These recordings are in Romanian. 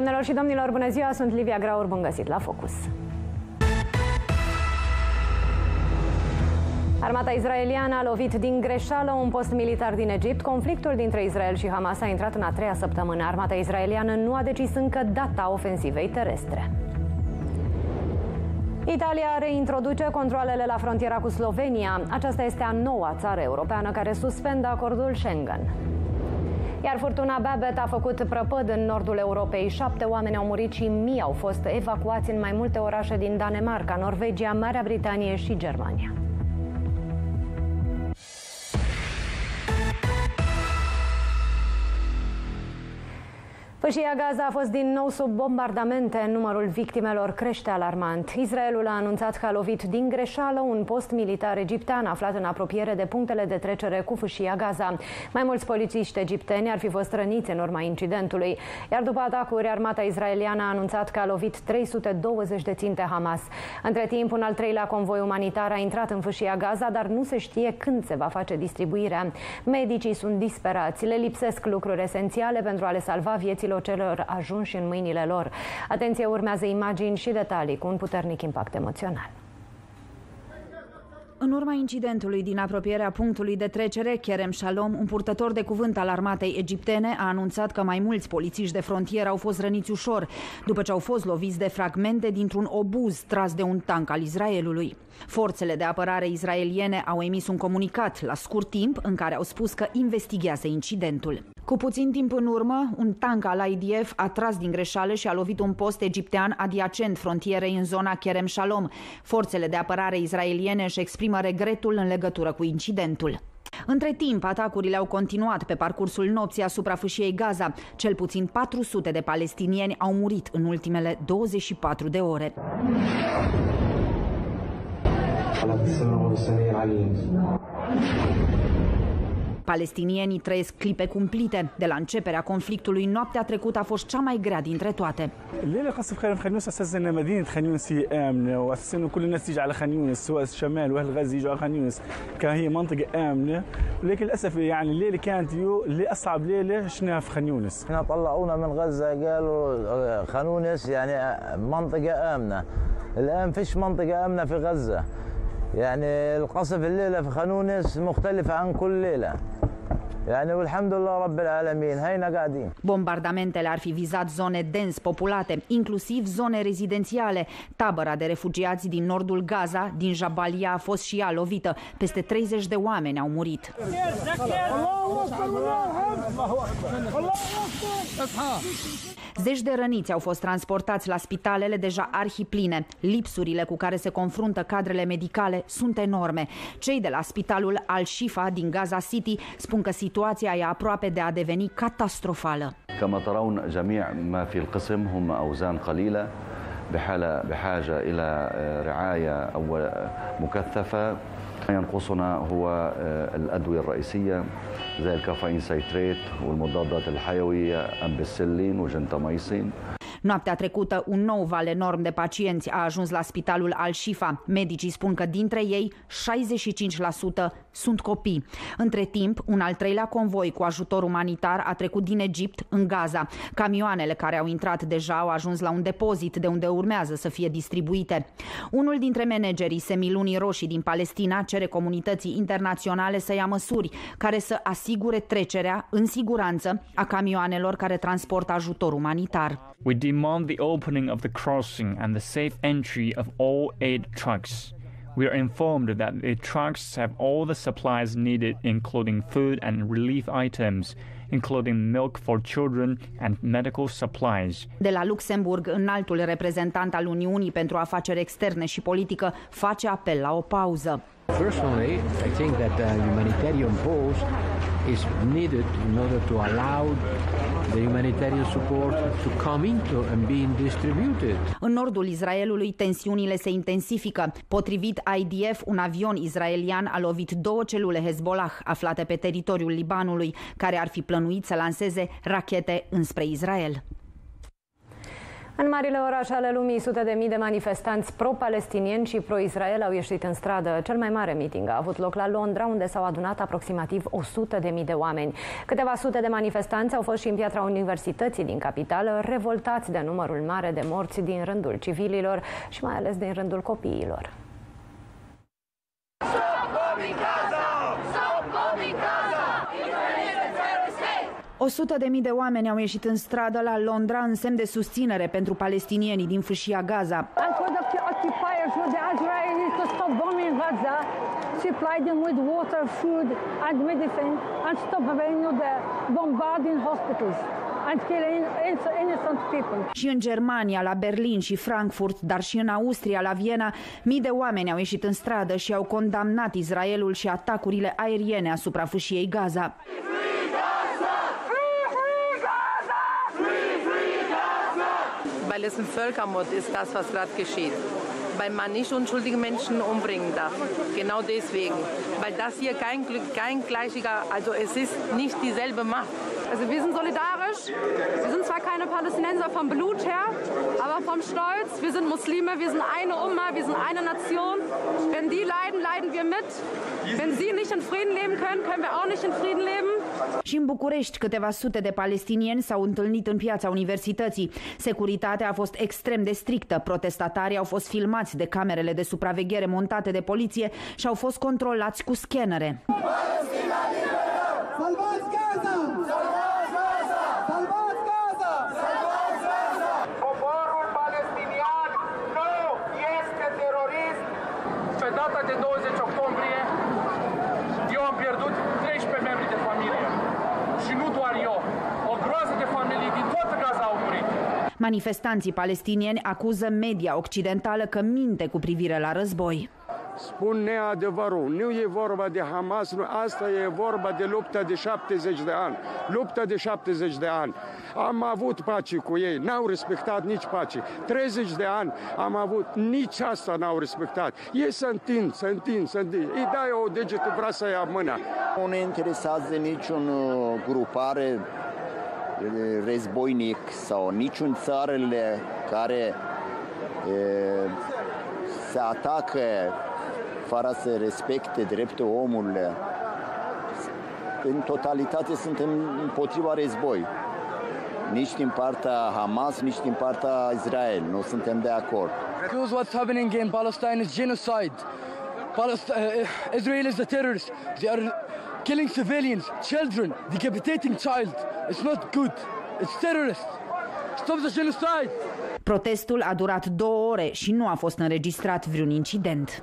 Doamnelor și domnilor, bună ziua, sunt Livia Graur, bun găsit la Focus. Armata israeliană a lovit din greșeală un post militar din Egipt. Conflictul dintre Israel și Hamas a intrat în a treia săptămână. Armata israeliană nu a decis încă data ofensivei terestre. Italia reintroduce controlele la frontiera cu Slovenia. Aceasta este a noua țară europeană care suspendă acordul Schengen. Iar furtuna Babet a făcut prăpăd în nordul Europei. Șapte oameni au murit și mii au fost evacuați în mai multe orașe din Danemarca, Norvegia, Marea Britanie și Germania. Fâșia Gaza a fost din nou sub bombardamente. Numărul victimelor crește alarmant. Israelul a anunțat că a lovit din greșeală un post militar egiptean aflat în apropiere de punctele de trecere cu Fâșia Gaza. Mai mulți polițiști egipteni ar fi fost răniți în urma incidentului. Iar după atacuri, armata israeliană a anunțat că a lovit 320 de ținte Hamas. Între timp, un al treilea convoi umanitar a intrat în Fâșia Gaza, dar nu se știe când se va face distribuirea. Medicii sunt disperați. Le lipsesc lucruri esențiale pentru a le salva viețile celor ajunși în mâinile lor. Atenție, urmează imagini și detalii cu un puternic impact emoțional. În urma incidentului din apropierea punctului de trecere, Kerem Shalom, un purtător de cuvânt al armatei egiptene, a anunțat că mai mulți polițiști de frontieră au fost răniți ușor, după ce au fost loviți de fragmente dintr-un obuz tras de un tank al Israelului. Forțele de apărare israeliene au emis un comunicat la scurt timp în care au spus că investigează incidentul. Cu puțin timp în urmă, un tank al IDF a tras din greșeală și a lovit un post egiptean adiacent frontierei în zona Kerem Shalom. Forțele de apărare israeliene își exprimă regretul în legătură cu incidentul. Între timp, atacurile au continuat pe parcursul nopții asupra fâșiei Gaza. Cel puțin 400 de palestinieni au murit în ultimele 24 de ore. Palestinienii trăiesc clipe cumplite. De la începerea conflictului, noaptea trecută a fost cea mai grea dintre toate. الليلة قصف خان يونس أساس ان مدينة خان يونس هي امنه واساس انه كل الناس تيجي على خان يونس سواء الشمال وأهل غزة يجوا على خان يونس كان هي منطقة امنه ولكن للأسف يعني الليلة كانت يو اللي اصعب ليلة شفناها في خان يونس. طلعونا من غزة قالوا خان يونس يعني منطقة امنه الآن فيش منطقة امنه في غزة. يعني القصف الليله في خانونس مختلف عن كل ليله يعني والحمد لله رب العالمين هينا قاعدين Bombardamentele ar fi vizat zone dens populate, inclusiv zone rezidențiale. Tabăra de refugiați din nordul Gaza, din Jabalia, a fost și ea lovită. Peste 30 de oameni au murit. Zeci de răniți au fost transportați la spitalele deja arhipline. Lipsurile cu care se confruntă cadrele medicale sunt enorme. Cei de la spitalul Al-Shifa din Gaza City spun că situația e aproape de a deveni catastrofală. كما ترون جميع ما في القسم هم أوزان قليلة بحالة بحاجة إلى رعاية أو مكثفة ما ينقصنا هو الأدوية الرئيسية زي الكافيين سيتريت والمضادات الحيوية أمبسلين وجنتاميسين. Noaptea trecută, un nou val enorm de pacienți a ajuns la spitalul Al-Shifa. Medicii spun că dintre ei, 65% sunt copii. Între timp, un al treilea convoi cu ajutor umanitar a trecut din Egipt în Gaza. Camioanele care au intrat deja au ajuns la un depozit de unde urmează să fie distribuite. Unul dintre managerii Semilunii Roșii din Palestina cere comunității internaționale să ia măsuri care să asigure trecerea în siguranță a camioanelor care transportă ajutor umanitar. We demand the opening of the crossing and the safe entry of all aid trucks. We are informed that the trucks have all the supplies needed, including food and relief items, including milk for children and medical supplies. De la Luxemburg, înaltul reprezentant al Uniunii pentru afaceri externe și politică face apel la o pauză. Personally, I think that the humanitarian pause is needed in order to allow the humanitarian support to come into and being distributed. În nordul Israelului, tensiunile se intensifică. Potrivit IDF, un avion israelian a lovit două celule Hezbollah aflate pe teritoriul Libanului, care ar fi plănuit să lanseze rachete înspre Israel. În marile orașe ale lumii, sute de mii de manifestanți pro-palestinieni și pro-Israel au ieșit în stradă. Cel mai mare meeting a avut loc la Londra, unde s-au adunat aproximativ 100 de mii de oameni. Câteva sute de manifestanți au fost și în piatra universității din capitală, revoltați de numărul mare de morți din rândul civililor și mai ales din rândul copiilor. Stop, 100 de mii de oameni au ieșit în stradă la Londra în semn de susținere pentru palestinienii din fâșia Gaza. Și în Germania, la Berlin și Frankfurt, dar și în Austria, la Viena, mii de oameni au ieșit în stradă și au condamnat Israelul și atacurile aeriene asupra fâșiei Gaza. Weil es ein Völkermord ist, das, was gerade geschieht. Weil man nicht unschuldige Menschen umbringen darf. Genau deswegen. Weil das hier kein, kein gleichiger, also es ist nicht dieselbe Macht. Also wir sind solidarisch. Wir sind zwar keine Palästinenser vom Blut her, aber vom Stolz. Wir sind Muslime, wir sind eine Umma, wir sind eine Nation. Wenn die leiden, leiden wir mit. Wenn sie nicht in Frieden leben können, können wir auch nicht in Frieden leben. Și în București, câteva sute de palestinieni s-au întâlnit în piața universității. Securitatea a fost extrem de strictă. Protestatarii au fost filmați de camerele de supraveghere montate de poliție și au fost controlați cu scanere. Salvați Gaza! data de 20 octombrie, eu am pierdut 13 membri de familie. Și nu doar eu. O groază de familii din toată Gaza au murit. Manifestanții palestinieni acuză media occidentală că minte cu privire la război spun neadevărul. Nu e vorba de Hamas, nu, asta e vorba de lupta de 70 de ani. Lupta de 70 de ani. Am avut pace cu ei, n-au respectat nici pace. 30 de ani am avut, nici asta n-au respectat. Ei se întind, se întind, se întind. Îi dai o degetă, vrea să ia mâna. Nu ne interesează niciun uh, grupare uh, războinic sau niciun țările care e, se atacă fără să respecte dreptul omului. În totalitate suntem împotriva război. Nici din partea Hamas, nici din partea Israel. Nu suntem de acord. Because what's happening in Palestine is genocide. Palestine, uh, Israel is a terrorist. They are killing civilians, children, decapitating child. It's not good. It's terrorist. Stop the genocide! Protestul a durat două ore și nu a fost înregistrat vreun incident.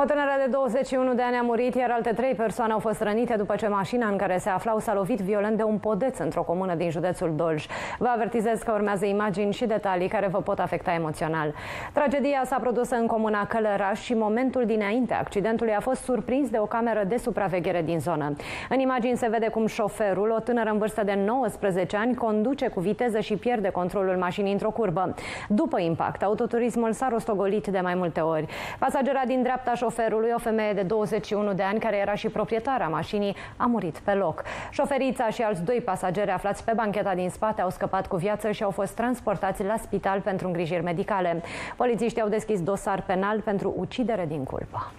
O tânără de 21 de ani a murit, iar alte trei persoane au fost rănite după ce mașina în care se aflau s-a lovit violent de un podeț într-o comună din județul Dolj. Vă avertizez că urmează imagini și detalii care vă pot afecta emoțional. Tragedia s-a produs în comuna Călăraș și momentul dinainte accidentului a fost surprins de o cameră de supraveghere din zonă. În imagini se vede cum șoferul, o tânără în vârstă de 19 ani, conduce cu viteză și pierde controlul mașinii într-o curbă. După impact, autoturismul s-a rostogolit de mai multe ori. Pasagera din dreapta șoferului, o femeie de 21 de ani care era și proprietara mașinii, a murit pe loc. Șoferița și alți doi pasageri aflați pe bancheta din spate au scăpat cu viață și au fost transportați la spital pentru îngrijiri medicale. Polițiștii au deschis dosar penal pentru ucidere din culpă.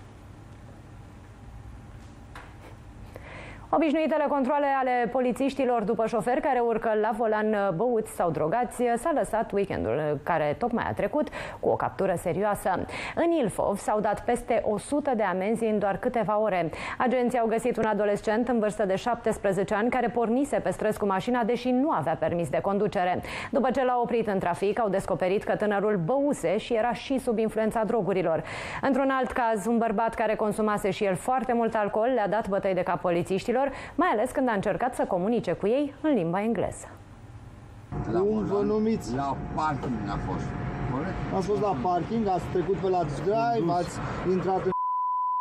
Obișnuitele controle ale polițiștilor după șoferi care urcă la volan băuți sau drogați s-a lăsat weekendul care tocmai a trecut cu o captură serioasă. În Ilfov s-au dat peste 100 de amenzi în doar câteva ore. Agenții au găsit un adolescent în vârstă de 17 ani care pornise pe străzi cu mașina deși nu avea permis de conducere. După ce l-a oprit în trafic, au descoperit că tânărul băuse și era și sub influența drogurilor. Într-un alt caz, un bărbat care consumase și el foarte mult alcool le-a dat bătăi de cap polițiștilor copiilor, mai ales când a încercat să comunice cu ei în limba engleză. La Cum vă numiți? La parking a fost. Corect? Ați fost la parking, ați trecut pe la Zgrai, ați intrat în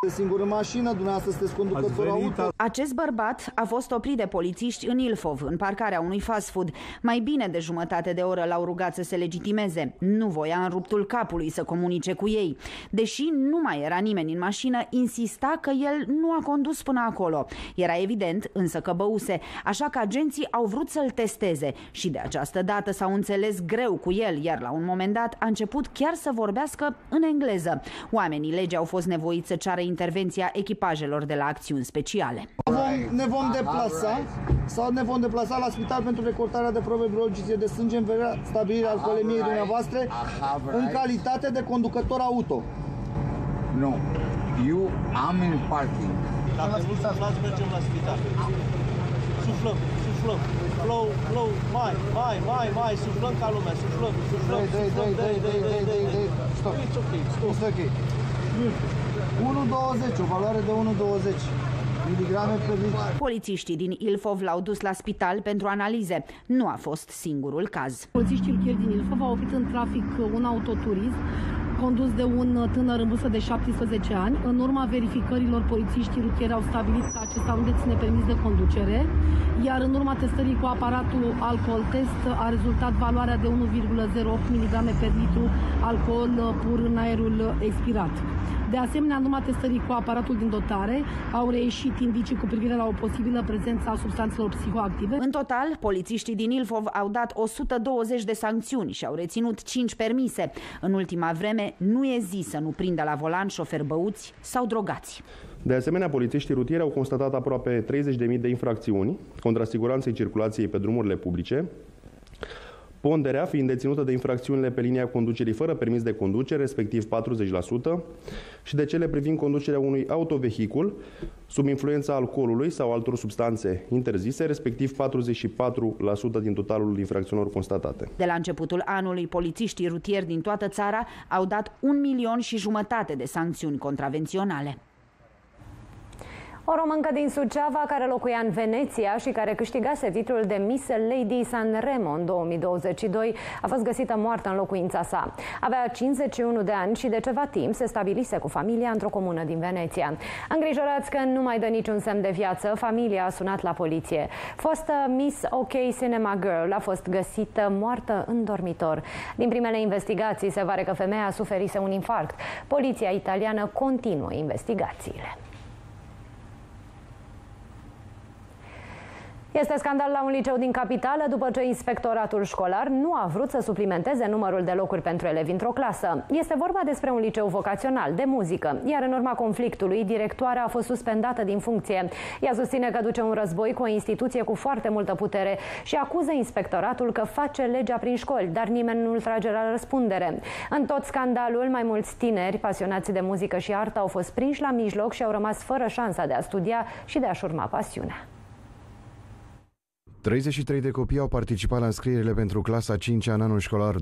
singur în mașină, dumneavoastră sunteți conducător auto. Acest bărbat a fost oprit de polițiști în Ilfov, în parcarea unui fast food. Mai bine de jumătate de oră l-au rugat să se legitimeze. Nu voia în ruptul capului să comunice cu ei. Deși nu mai era nimeni în mașină, insista că el nu a condus până acolo. Era evident însă că băuse, așa că agenții au vrut să-l testeze și de această dată s-au înțeles greu cu el, iar la un moment dat a început chiar să vorbească în engleză. Oamenii legii au fost nevoiți să ceară intervenția echipajelor de la acțiuni speciale. Vom, ne vom deplasa sau ne vom deplasa la spital pentru recortarea de probe biologice de sânge în vederea stabilirea alcoolemiei dumneavoastră în calitate de conducător auto. No, you am in parking. Dacă nu să aflați, mergem la spital. Suflăm, suflăm, flow, flow, mai, mai, mai, mai, suflăm ca lumea, suflăm, suflăm, Dai, dai, suflăm, dai, dai, dai, dai, dai. Stop. It's ok, stop. Este ok. 1,20, o valoare de 1,20 miligrame pe litru. Polițiștii din Ilfov l-au dus la spital pentru analize. Nu a fost singurul caz. Polițiștii rutieri din Ilfov au oprit în trafic un autoturism condus de un tânăr în vârstă de 17 ani. În urma verificărilor, polițiștii rutieri au stabilit că acesta nu deține permis de conducere, iar în urma testării cu aparatul alcool test a rezultat valoarea de 1,08 mg per litru alcool pur în aerul expirat. De asemenea, în urma testării cu aparatul din dotare, au reieșit indicii cu privire la o posibilă prezență a substanțelor psihoactive. În total, polițiștii din Ilfov au dat 120 de sancțiuni și au reținut 5 permise. În ultima vreme, nu e zi să nu prindă la volan șoferi băuți sau drogați. De asemenea, polițiștii rutieri au constatat aproape 30.000 de infracțiuni contra siguranței circulației pe drumurile publice, ponderea fiind deținută de infracțiunile pe linia conducerii fără permis de conducere, respectiv 40%, și de cele privind conducerea unui autovehicul sub influența alcoolului sau altor substanțe interzise, respectiv 44% din totalul infracțiunilor constatate. De la începutul anului, polițiștii rutieri din toată țara au dat un milion și jumătate de sancțiuni contravenționale. O româncă din Suceava care locuia în Veneția și care câștigase titlul de Miss Lady Sanremo în 2022 a fost găsită moartă în locuința sa. Avea 51 de ani și de ceva timp se stabilise cu familia într-o comună din Veneția. Îngrijorați că nu mai dă niciun semn de viață, familia a sunat la poliție. Fostă Miss OK Cinema Girl a fost găsită moartă în dormitor. Din primele investigații se pare că femeia suferise un infarct. Poliția italiană continuă investigațiile. Este scandal la un liceu din capitală după ce inspectoratul școlar nu a vrut să suplimenteze numărul de locuri pentru elevi într-o clasă. Este vorba despre un liceu vocațional de muzică, iar în urma conflictului, directoarea a fost suspendată din funcție. Ea susține că duce un război cu o instituție cu foarte multă putere și acuză inspectoratul că face legea prin școli, dar nimeni nu îl trage la răspundere. În tot scandalul, mai mulți tineri pasionați de muzică și artă au fost prinși la mijloc și au rămas fără șansa de a studia și de a-și urma pasiunea. 33 de copii au participat la înscrierile pentru clasa 5 în anul școlar 2023-2024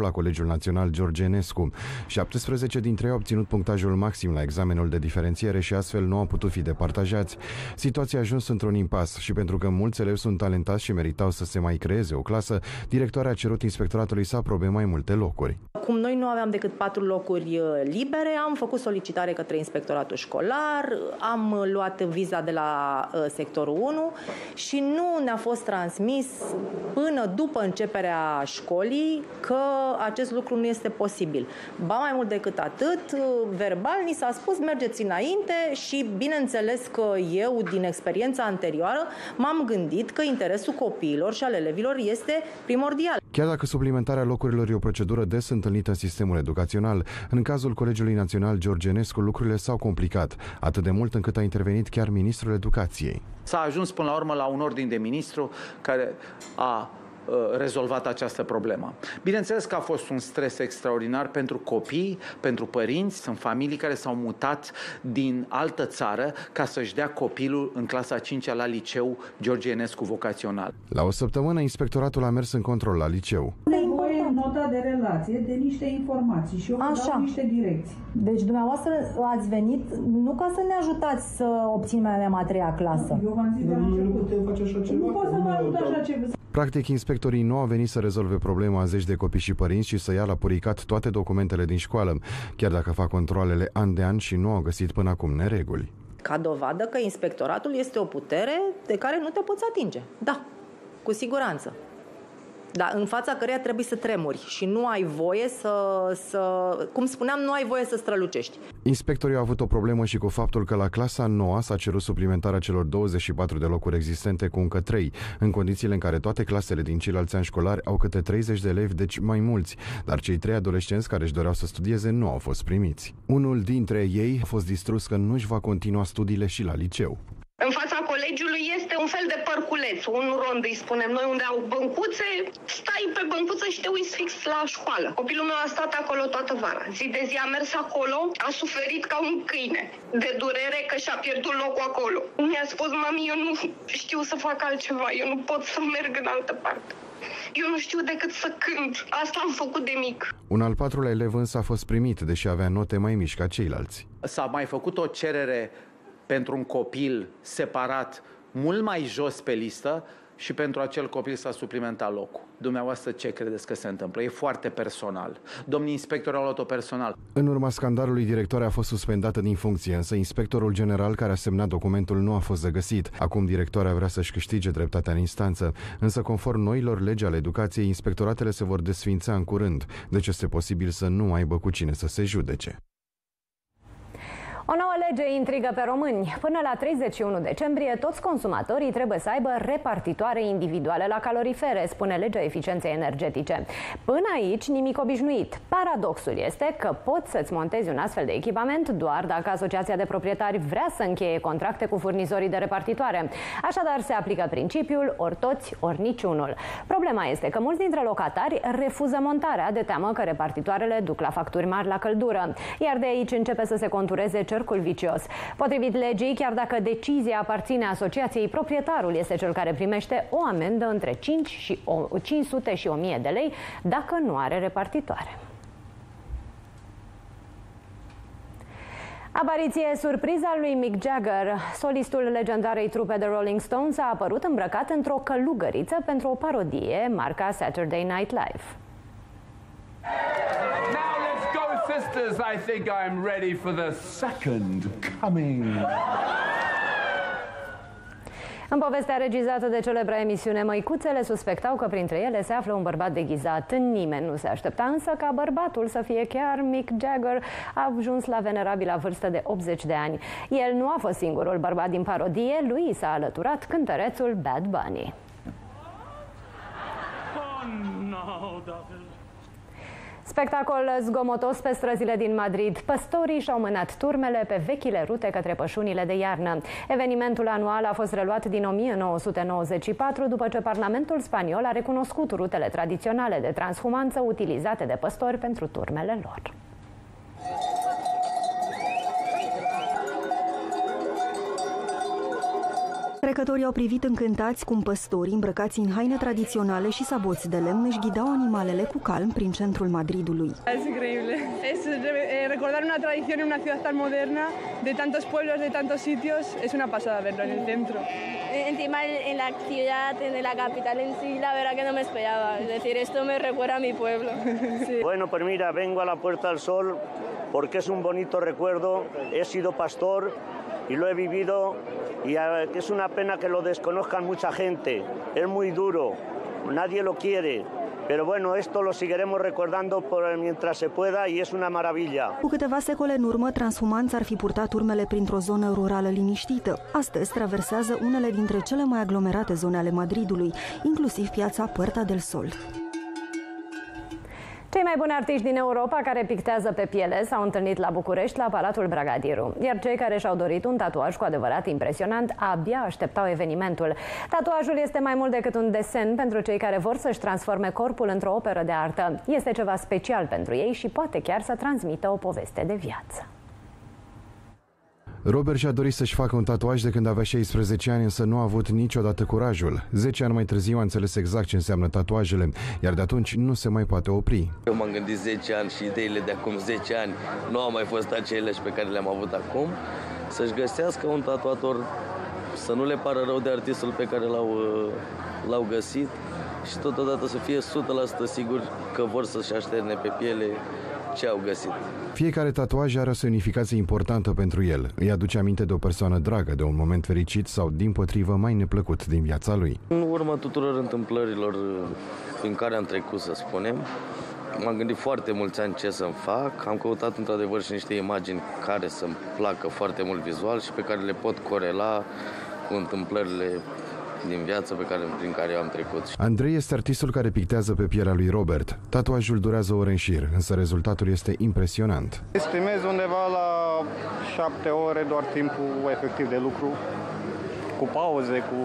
la Colegiul Național George Enescu. 17 dintre ei au obținut punctajul maxim la examenul de diferențiere și astfel nu au putut fi departajați. Situația a ajuns într-un impas și pentru că mulți elevi sunt talentați și meritau să se mai creeze o clasă, directoarea a cerut inspectoratului să aprobe mai multe locuri. Cum noi nu aveam decât patru locuri uh, libere, am făcut solicitare către inspectoratul școlar, am luat viza de la uh, sectorul 1 și nu ne-a fost transmis până după începerea școlii că acest lucru nu este posibil. Ba mai mult decât atât, verbal ni s-a spus mergeți înainte și bineînțeles că eu din experiența anterioară m-am gândit că interesul copiilor și al elevilor este primordial. Chiar dacă suplimentarea locurilor e o procedură des întâlnită în sistemul educațional, în cazul Colegiului Național George Enescu lucrurile s-au complicat, atât de mult încât a intervenit chiar Ministrul Educației. S-a ajuns până la urmă la un ordin de ministru care a rezolvat această problemă. Bineînțeles că a fost un stres extraordinar pentru copii, pentru părinți, sunt familii care s-au mutat din altă țară ca să-și dea copilul în clasa 5 la liceu George Enescu Vocațional. La o săptămână, inspectoratul a mers în control la liceu. They o notă de relație, de niște informații și eu vă Așa. dau niște direcții. Deci dumneavoastră ați venit nu ca să ne ajutați să obținem a treia clasă. Eu v-am zis de la început. Nu pot să vă ajut așa ceva. Practic, inspectorii nu au venit să rezolve problema a zeci de copii și părinți, ci să ia la puricat toate documentele din școală, chiar dacă fac controlele an de an și nu au găsit până acum nereguli. Ca dovadă că inspectoratul este o putere de care nu te poți atinge. Da, cu siguranță. Dar în fața căreia trebuie să tremuri și nu ai voie să, să, cum spuneam, nu ai voie să strălucești. Inspectorii au avut o problemă și cu faptul că la clasa 9 s-a cerut suplimentarea celor 24 de locuri existente cu încă 3, în condițiile în care toate clasele din ceilalți ani școlari au câte 30 de elevi, deci mai mulți, dar cei trei adolescenți care își doreau să studieze nu au fost primiți. Unul dintre ei a fost distrus că nu își va continua studiile și la liceu. În fața colegiului este un fel de parculeț, un rond, îi spunem noi, unde au băncuțe, stai pe băncuță și te uiți fix la școală. Copilul meu a stat acolo toată vara. Zi de zi a mers acolo, a suferit ca un câine de durere că și-a pierdut locul acolo. Mi-a spus, mami, eu nu știu să fac altceva, eu nu pot să merg în altă parte. Eu nu știu decât să cânt. Asta am făcut de mic. Un al patrulea elev însă a fost primit, deși avea note mai mici ca ceilalți. S-a mai făcut o cerere pentru un copil separat mult mai jos pe listă și pentru acel copil s-a suplimentat locul. Dumneavoastră ce credeți că se întâmplă? E foarte personal. Domnii inspectori au luat-o personal. În urma scandalului, directoarea a fost suspendată din funcție, însă inspectorul general care a semnat documentul nu a fost zăgăsit. Acum directoarea vrea să-și câștige dreptatea în instanță, însă conform noilor legi ale educației, inspectoratele se vor desfința în curând, deci este posibil să nu aibă cu cine să se judece. O nouă lege intrigă pe români. Până la 31 decembrie, toți consumatorii trebuie să aibă repartitoare individuale la calorifere, spune legea eficienței energetice. Până aici, nimic obișnuit. Paradoxul este că poți să-ți montezi un astfel de echipament doar dacă Asociația de Proprietari vrea să încheie contracte cu furnizorii de repartitoare. Așadar, se aplică principiul ori toți, ori niciunul. Problema este că mulți dintre locatari refuză montarea de teamă că repartitoarele duc la facturi mari la căldură. Iar de aici începe să se contureze cercul vicios. Potrivit legii, chiar dacă decizia aparține asociației, proprietarul este cel care primește o amendă între 5 și o, 500 și 1000 de lei dacă nu are repartitoare. Apariție surpriza lui Mick Jagger. Solistul legendarei trupe The Rolling Stones a apărut îmbrăcat într-o călugăriță pentru o parodie marca Saturday Night Live. Now let's go, sisters. I think I'm ready for the second coming. În povestea regizată de celebra emisiune Măicuțele, suspectau că printre ele se află un bărbat deghizat. Nimeni nu se aștepta însă ca bărbatul să fie chiar Mick Jagger, a ajuns la venerabila vârstă de 80 de ani. El nu a fost singurul bărbat din parodie, lui s-a alăturat cântărețul Bad Bunny. Oh no, David. Spectacol zgomotos pe străzile din Madrid. Păstorii și-au mânat turmele pe vechile rute către pășunile de iarnă. Evenimentul anual a fost reluat din 1994 după ce Parlamentul spaniol a recunoscut rutele tradiționale de transhumanță utilizate de păstori pentru turmele lor. Trecătorii au privit încântați cum păstorii îmbrăcați în haine tradiționale și saboți de lemn își ghidau animalele cu calm prin centrul Madridului. Es increíble. Es eh, recordar una tradición en una ciudad tan moderna, de tantos pueblos, de tantos sitios, es una pasada verlo en el centro. Encima en la ciudad, en la capital en sí, la verdad que no me esperaba. Es decir, esto me recuerda a mi pueblo. Sí. Bueno, pues mira, vengo a la Puerta del Sol porque es un bonito recuerdo. He sido pastor y lo he vivido y eh, es una pena que lo desconozcan mucha gente. Es muy duro, nadie lo quiere. Pero bueno, esto lo seguiremos recordando por mientras se pueda y es una maravilla. Cu câteva secole în urmă, transhumanți ar fi purtat urmele printr-o zonă rurală liniștită. Astăzi traversează unele dintre cele mai aglomerate zone ale Madridului, inclusiv piața Puerta del Sol. Cei mai buni artiști din Europa care pictează pe piele s-au întâlnit la București, la Palatul Bragadiru. Iar cei care și-au dorit un tatuaj cu adevărat impresionant abia așteptau evenimentul. Tatuajul este mai mult decât un desen pentru cei care vor să-și transforme corpul într-o operă de artă. Este ceva special pentru ei și poate chiar să transmită o poveste de viață. Robert și-a dorit să-și facă un tatuaj de când avea 16 ani, însă nu a avut niciodată curajul. 10 ani mai târziu a înțeles exact ce înseamnă tatuajele, iar de atunci nu se mai poate opri. Eu m-am gândit 10 ani și ideile de acum 10 ani nu au mai fost aceleași pe care le-am avut acum. Să-și găsească un tatuator, să nu le pară rău de artistul pe care l-au, l-au găsit și totodată să fie 100% sigur că vor să-și așterne pe piele ce au găsit. Fiecare tatuaj are o semnificație importantă pentru el. Îi aduce aminte de o persoană dragă, de un moment fericit sau, din potrivă, mai neplăcut din viața lui. În urma tuturor întâmplărilor prin care am trecut, să spunem, M-am gândit foarte mulți ani ce să-mi fac. Am căutat într-adevăr și niște imagini care să-mi placă foarte mult vizual și pe care le pot corela cu întâmplările din viață pe care, prin care eu am trecut. Andrei este artistul care pictează pe pielea lui Robert. Tatuajul durează ore în șir, însă rezultatul este impresionant. Estimez undeva la șapte ore doar timpul efectiv de lucru, cu pauze, cu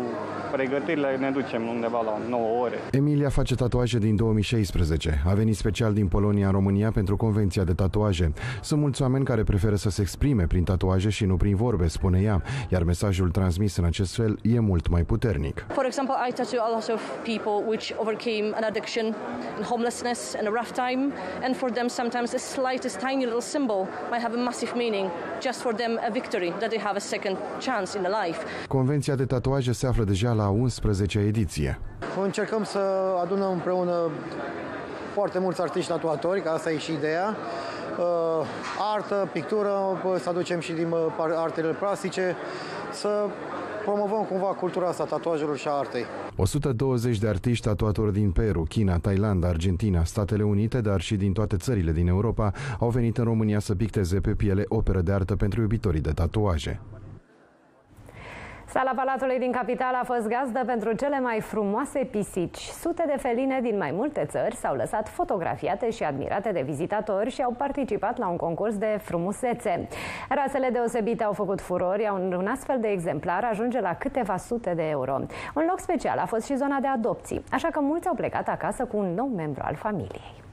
pregătirile ne ducem undeva la 9 ore. Emilia face tatuaje din 2016. A venit special din Polonia în România pentru Convenția de Tatuaje. Sunt mulți oameni care preferă să se exprime prin tatuaje și nu prin vorbe, spune ea, iar mesajul transmis în acest fel e mult mai puternic. For example, I tattoo a lot of people which overcame an addiction and homelessness and a rough time, and for them sometimes the slightest tiny little symbol might have a massive meaning, just for them a victory, that they have a second chance in the life. Convenția de tatuaje se află deja la 11 ediție. Încercăm să adunăm împreună foarte mulți artiști tatuatori, că asta e și ideea. Uh, artă, pictură, să aducem și din artele plastice, să promovăm cumva cultura asta, tatuajelor și a artei. 120 de artiști tatuatori din Peru, China, Thailanda, Argentina, Statele Unite, dar și din toate țările din Europa au venit în România să picteze pe piele operă de artă pentru iubitorii de tatuaje. Sala Palatului din capital a fost gazdă pentru cele mai frumoase pisici. Sute de feline din mai multe țări s-au lăsat fotografiate și admirate de vizitatori și au participat la un concurs de frumusețe. Rasele deosebite au făcut furori, iar un astfel de exemplar ajunge la câteva sute de euro. Un loc special a fost și zona de adopții, așa că mulți au plecat acasă cu un nou membru al familiei.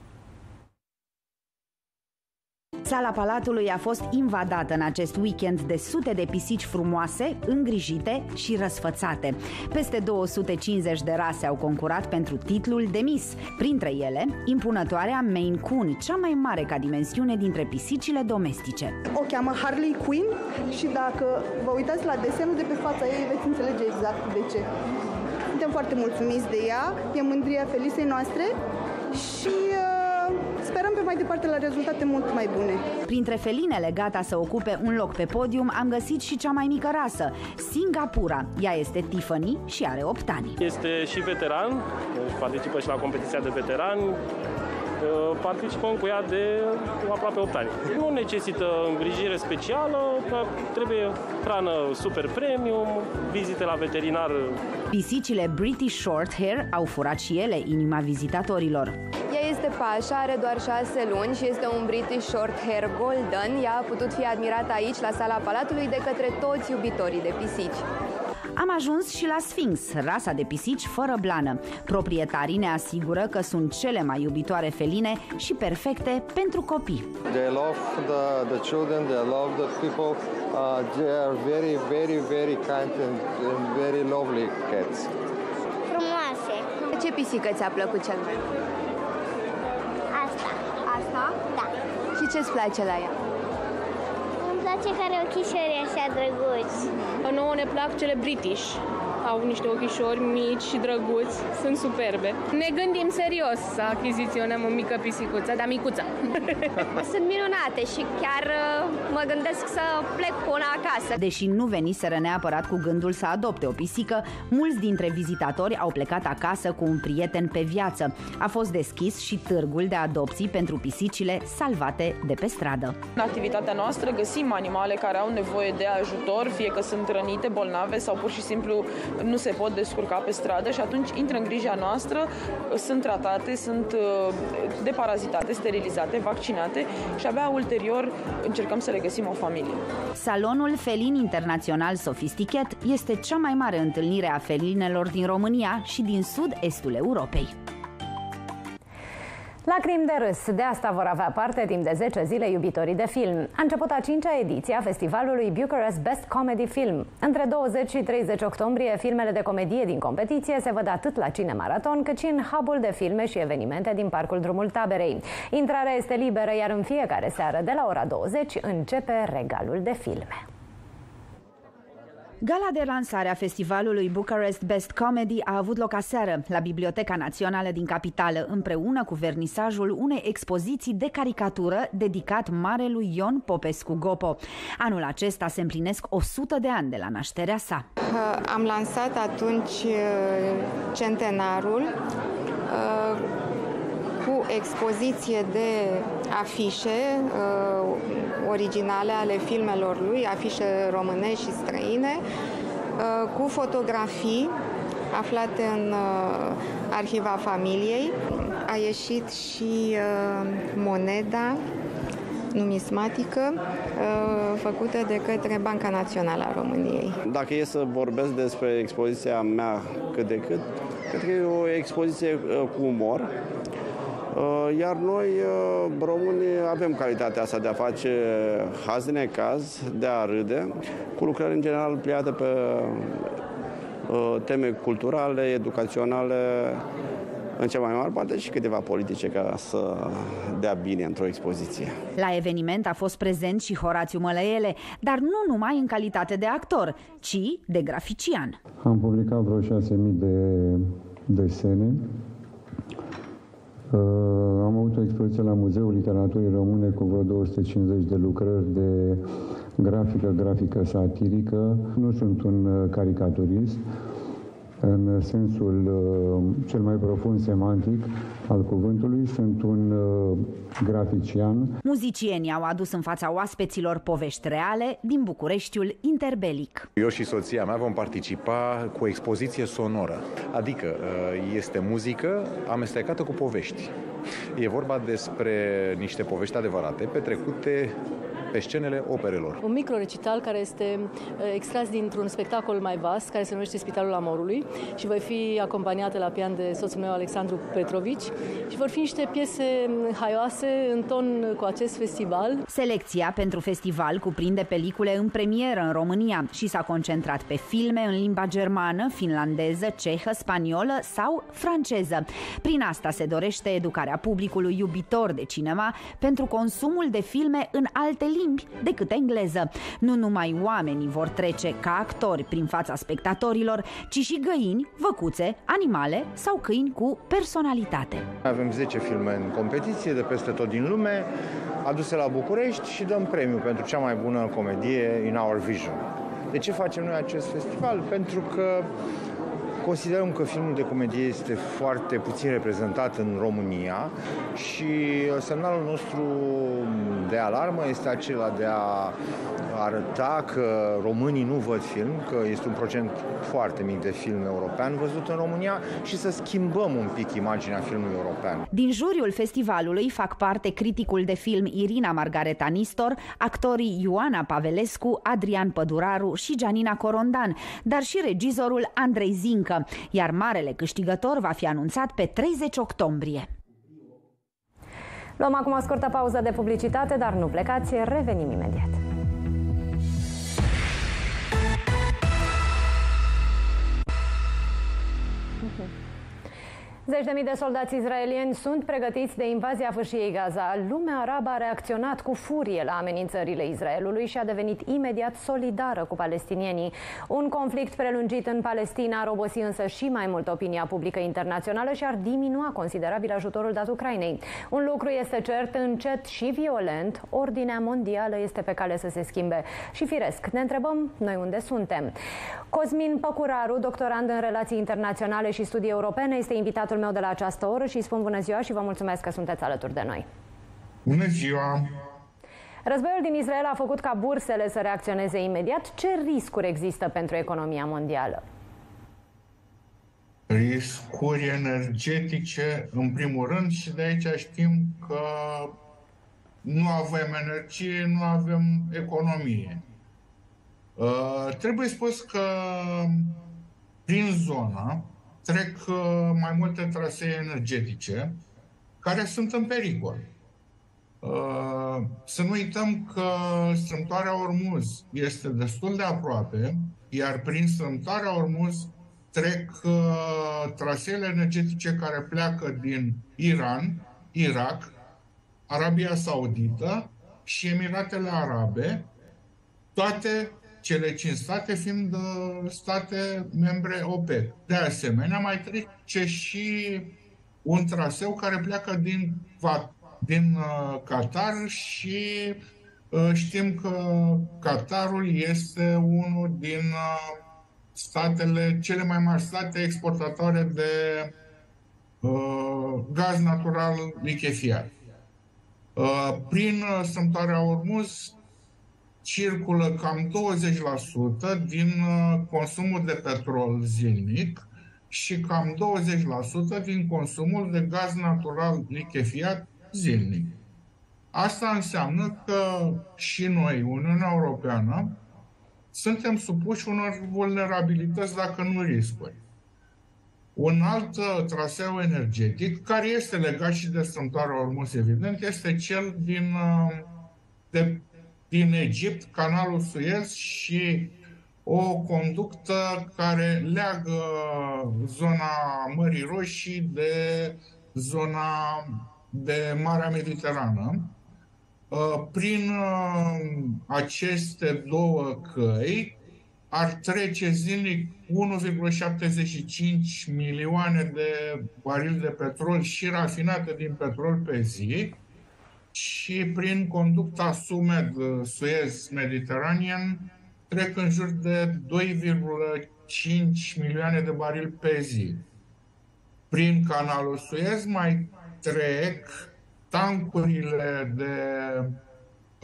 Sala Palatului a fost invadată în acest weekend de sute de pisici frumoase, îngrijite și răsfățate. Peste 250 de rase au concurat pentru titlul de Miss. Printre ele, impunătoarea Maine Coon, cea mai mare ca dimensiune dintre pisicile domestice. O cheamă Harley Quinn și dacă vă uitați la desenul de pe fața ei, veți înțelege exact de ce. Suntem foarte mulțumiți de ea, e mândria felisei noastre și uh, sperăm pe mai departe la rezultate mult mai bune. Printre felinele gata să ocupe un loc pe podium am găsit și cea mai mică rasă, Singapura. Ea este Tiffany și are 8 ani. Este și veteran, participă și la competiția de veterani, participăm cu ea de aproape 8 ani. Nu necesită îngrijire specială, trebuie hrană super premium, vizite la veterinar. Pisicile British Shorthair au furat și ele inima vizitatorilor. Ea este pașa, are doar 6 luni și este un British Shorthair Golden. Ea a putut fi admirată aici, la sala Palatului, de către toți iubitorii de pisici. Am ajuns și la Sphinx, rasa de pisici fără blană. Proprietarii ne asigură că sunt cele mai iubitoare feline și perfecte pentru copii. They love the, the children, they love the people. Uh, they are very, very, very kind and, and very lovely cats. Frumoase. Ce pisică ți-a plăcut cel mai mult? Asta. Asta? Da. Și ce-ți place la ea? Place care ochișori așa drăguți. Nouă ne plac cele British. Au niște ochișori mici și drăguți, sunt superbe. Ne gândim serios să achiziționăm o mică pisicuță, dar micuță. sunt minunate și chiar uh, mă gândesc să plec cu una acasă. Deși nu veniseră neapărat cu gândul să adopte o pisică, mulți dintre vizitatori au plecat acasă cu un prieten pe viață. A fost deschis și târgul de adopții pentru pisicile salvate de pe stradă. În activitatea noastră găsim animale care au nevoie de ajutor, fie că sunt rănite, bolnave sau pur și simplu nu se pot descurca pe stradă și atunci intră în grija noastră, sunt tratate, sunt uh, deparazitate, sterilizate, vaccinate și abia ulterior încercăm să le găsim o familie. Salonul Felin Internațional Sophisticat este cea mai mare întâlnire a felinelor din România și din sud-estul Europei. Lacrimi de râs, de asta vor avea parte timp de 10 zile iubitorii de film. A început a cincea ediție a festivalului Bucharest Best Comedy Film. Între 20 și 30 octombrie, filmele de comedie din competiție se văd atât la Cinemaraton, cât și în hubul de filme și evenimente din Parcul Drumul Taberei. Intrarea este liberă, iar în fiecare seară de la ora 20 începe regalul de filme. Gala de lansare a festivalului Bucharest Best Comedy a avut loc aseară la Biblioteca Națională din capitală, împreună cu vernisajul unei expoziții de caricatură dedicat marelui Ion Popescu Gopo. Anul acesta se împlinesc 100 de ani de la nașterea sa. Am lansat atunci uh, centenarul uh, cu expoziție de afișe uh, originale ale filmelor lui, afișe românești și străine, uh, cu fotografii aflate în uh, arhiva familiei. A ieșit și uh, moneda numismatică uh, făcută de către Banca Națională a României. Dacă e să vorbesc despre expoziția mea cât de cât, cred că e o expoziție uh, cu umor, Uh, iar noi, uh, românii, avem calitatea asta de a face haz de necaz, de a râde, cu lucrări în general pliate pe uh, teme culturale, educaționale, în cea mai mare parte și câteva politice ca să dea bine într-o expoziție. La eveniment a fost prezent și Horațiu Mălăele, dar nu numai în calitate de actor, ci de grafician. Am publicat vreo 6.000 de desene Uh, am avut o expoziție la Muzeul Literaturii Române cu vreo 250 de lucrări de grafică, grafică satirică. Nu sunt un uh, caricaturist, în sensul uh, cel mai profund semantic al cuvântului. Sunt un uh, grafician. Muzicienii au adus în fața oaspeților povești reale din Bucureștiul interbelic. Eu și soția mea vom participa cu o expoziție sonoră, adică uh, este muzică amestecată cu povești. E vorba despre niște povești adevărate, petrecute pe scenele operelor. Un micro-recital care este uh, extras dintr-un spectacol mai vast, care se numește Spitalul Amorului și voi fi acompaniată la pian de soțul meu Alexandru Petrovici și vor fi niște piese haioase în ton cu acest festival. Selecția pentru festival cuprinde pelicule în premieră în România și s-a concentrat pe filme în limba germană, finlandeză, cehă, spaniolă sau franceză. Prin asta se dorește educarea publicului iubitor de cinema pentru consumul de filme în alte limbi limbi decât engleză. Nu numai oamenii vor trece ca actori prin fața spectatorilor, ci și găini, văcuțe, animale sau câini cu personalitate. Avem 10 filme în competiție de peste tot din lume, aduse la București și dăm premiu pentru cea mai bună comedie in our vision. De ce facem noi acest festival? Pentru că Considerăm că filmul de comedie este foarte puțin reprezentat în România și semnalul nostru de alarmă este acela de a arăta că românii nu văd film, că este un procent foarte mic de film european văzut în România și să schimbăm un pic imaginea filmului european. Din juriul festivalului fac parte criticul de film Irina Margareta Nistor, actorii Ioana Pavelescu, Adrian Păduraru și Gianina Corondan, dar și regizorul Andrei Zincă muncă, iar marele câștigător va fi anunțat pe 30 octombrie. Luăm acum o scurtă pauză de publicitate, dar nu plecați, revenim imediat. Zeci de mii de soldați izraelieni sunt pregătiți de invazia fâșiei Gaza. Lumea arabă a reacționat cu furie la amenințările Israelului și a devenit imediat solidară cu palestinienii. Un conflict prelungit în Palestina ar obosi însă și mai mult opinia publică internațională și ar diminua considerabil ajutorul dat Ucrainei. Un lucru este cert, încet și violent, ordinea mondială este pe cale să se schimbe. Și firesc, ne întrebăm noi unde suntem. Cosmin Păcuraru, doctorand în relații internaționale și studii europene, este invitat invitatul meu de la această oră și îi spun bună ziua și vă mulțumesc că sunteți alături de noi. Bună ziua! Războiul din Israel a făcut ca bursele să reacționeze imediat. Ce riscuri există pentru economia mondială? Riscuri energetice, în primul rând, și de aici știm că nu avem energie, nu avem economie. Uh, trebuie spus că prin zona trec uh, mai multe trasee energetice care sunt în pericol. Uh, să nu uităm că strâmtoarea Ormuz este destul de aproape, iar prin strâmtoarea Ormuz trec uh, traseele energetice care pleacă din Iran, Irak, Arabia Saudită și Emiratele Arabe, toate cele cinci state fiind uh, state membre OPEC. De asemenea, mai trece și un traseu care pleacă din, din uh, Qatar și uh, știm că Qatarul este unul din uh, statele, cele mai mari state exportatoare de uh, gaz natural lichefiat. Uh, prin strâmtoarea Ormuz circulă cam 20% din uh, consumul de petrol zilnic și cam 20% din consumul de gaz natural lichefiat zilnic. Asta înseamnă că și noi, Uniunea Europeană, suntem supuși unor vulnerabilități, dacă nu riscuri. Un alt uh, traseu energetic, care este legat și de strâmtoarea Ormus, evident, este cel din, uh, de, din Egipt, canalul Suez și o conductă care leagă zona Mării Roșii de zona de Marea Mediterană. Uh, prin aceste două căi ar trece zilnic 1,75 milioane de barili de petrol și rafinate din petrol pe zi și prin conducta Sumed Suez Mediterranean trec în jur de 2,5 milioane de barili pe zi. Prin canalul Suez mai trec tancurile de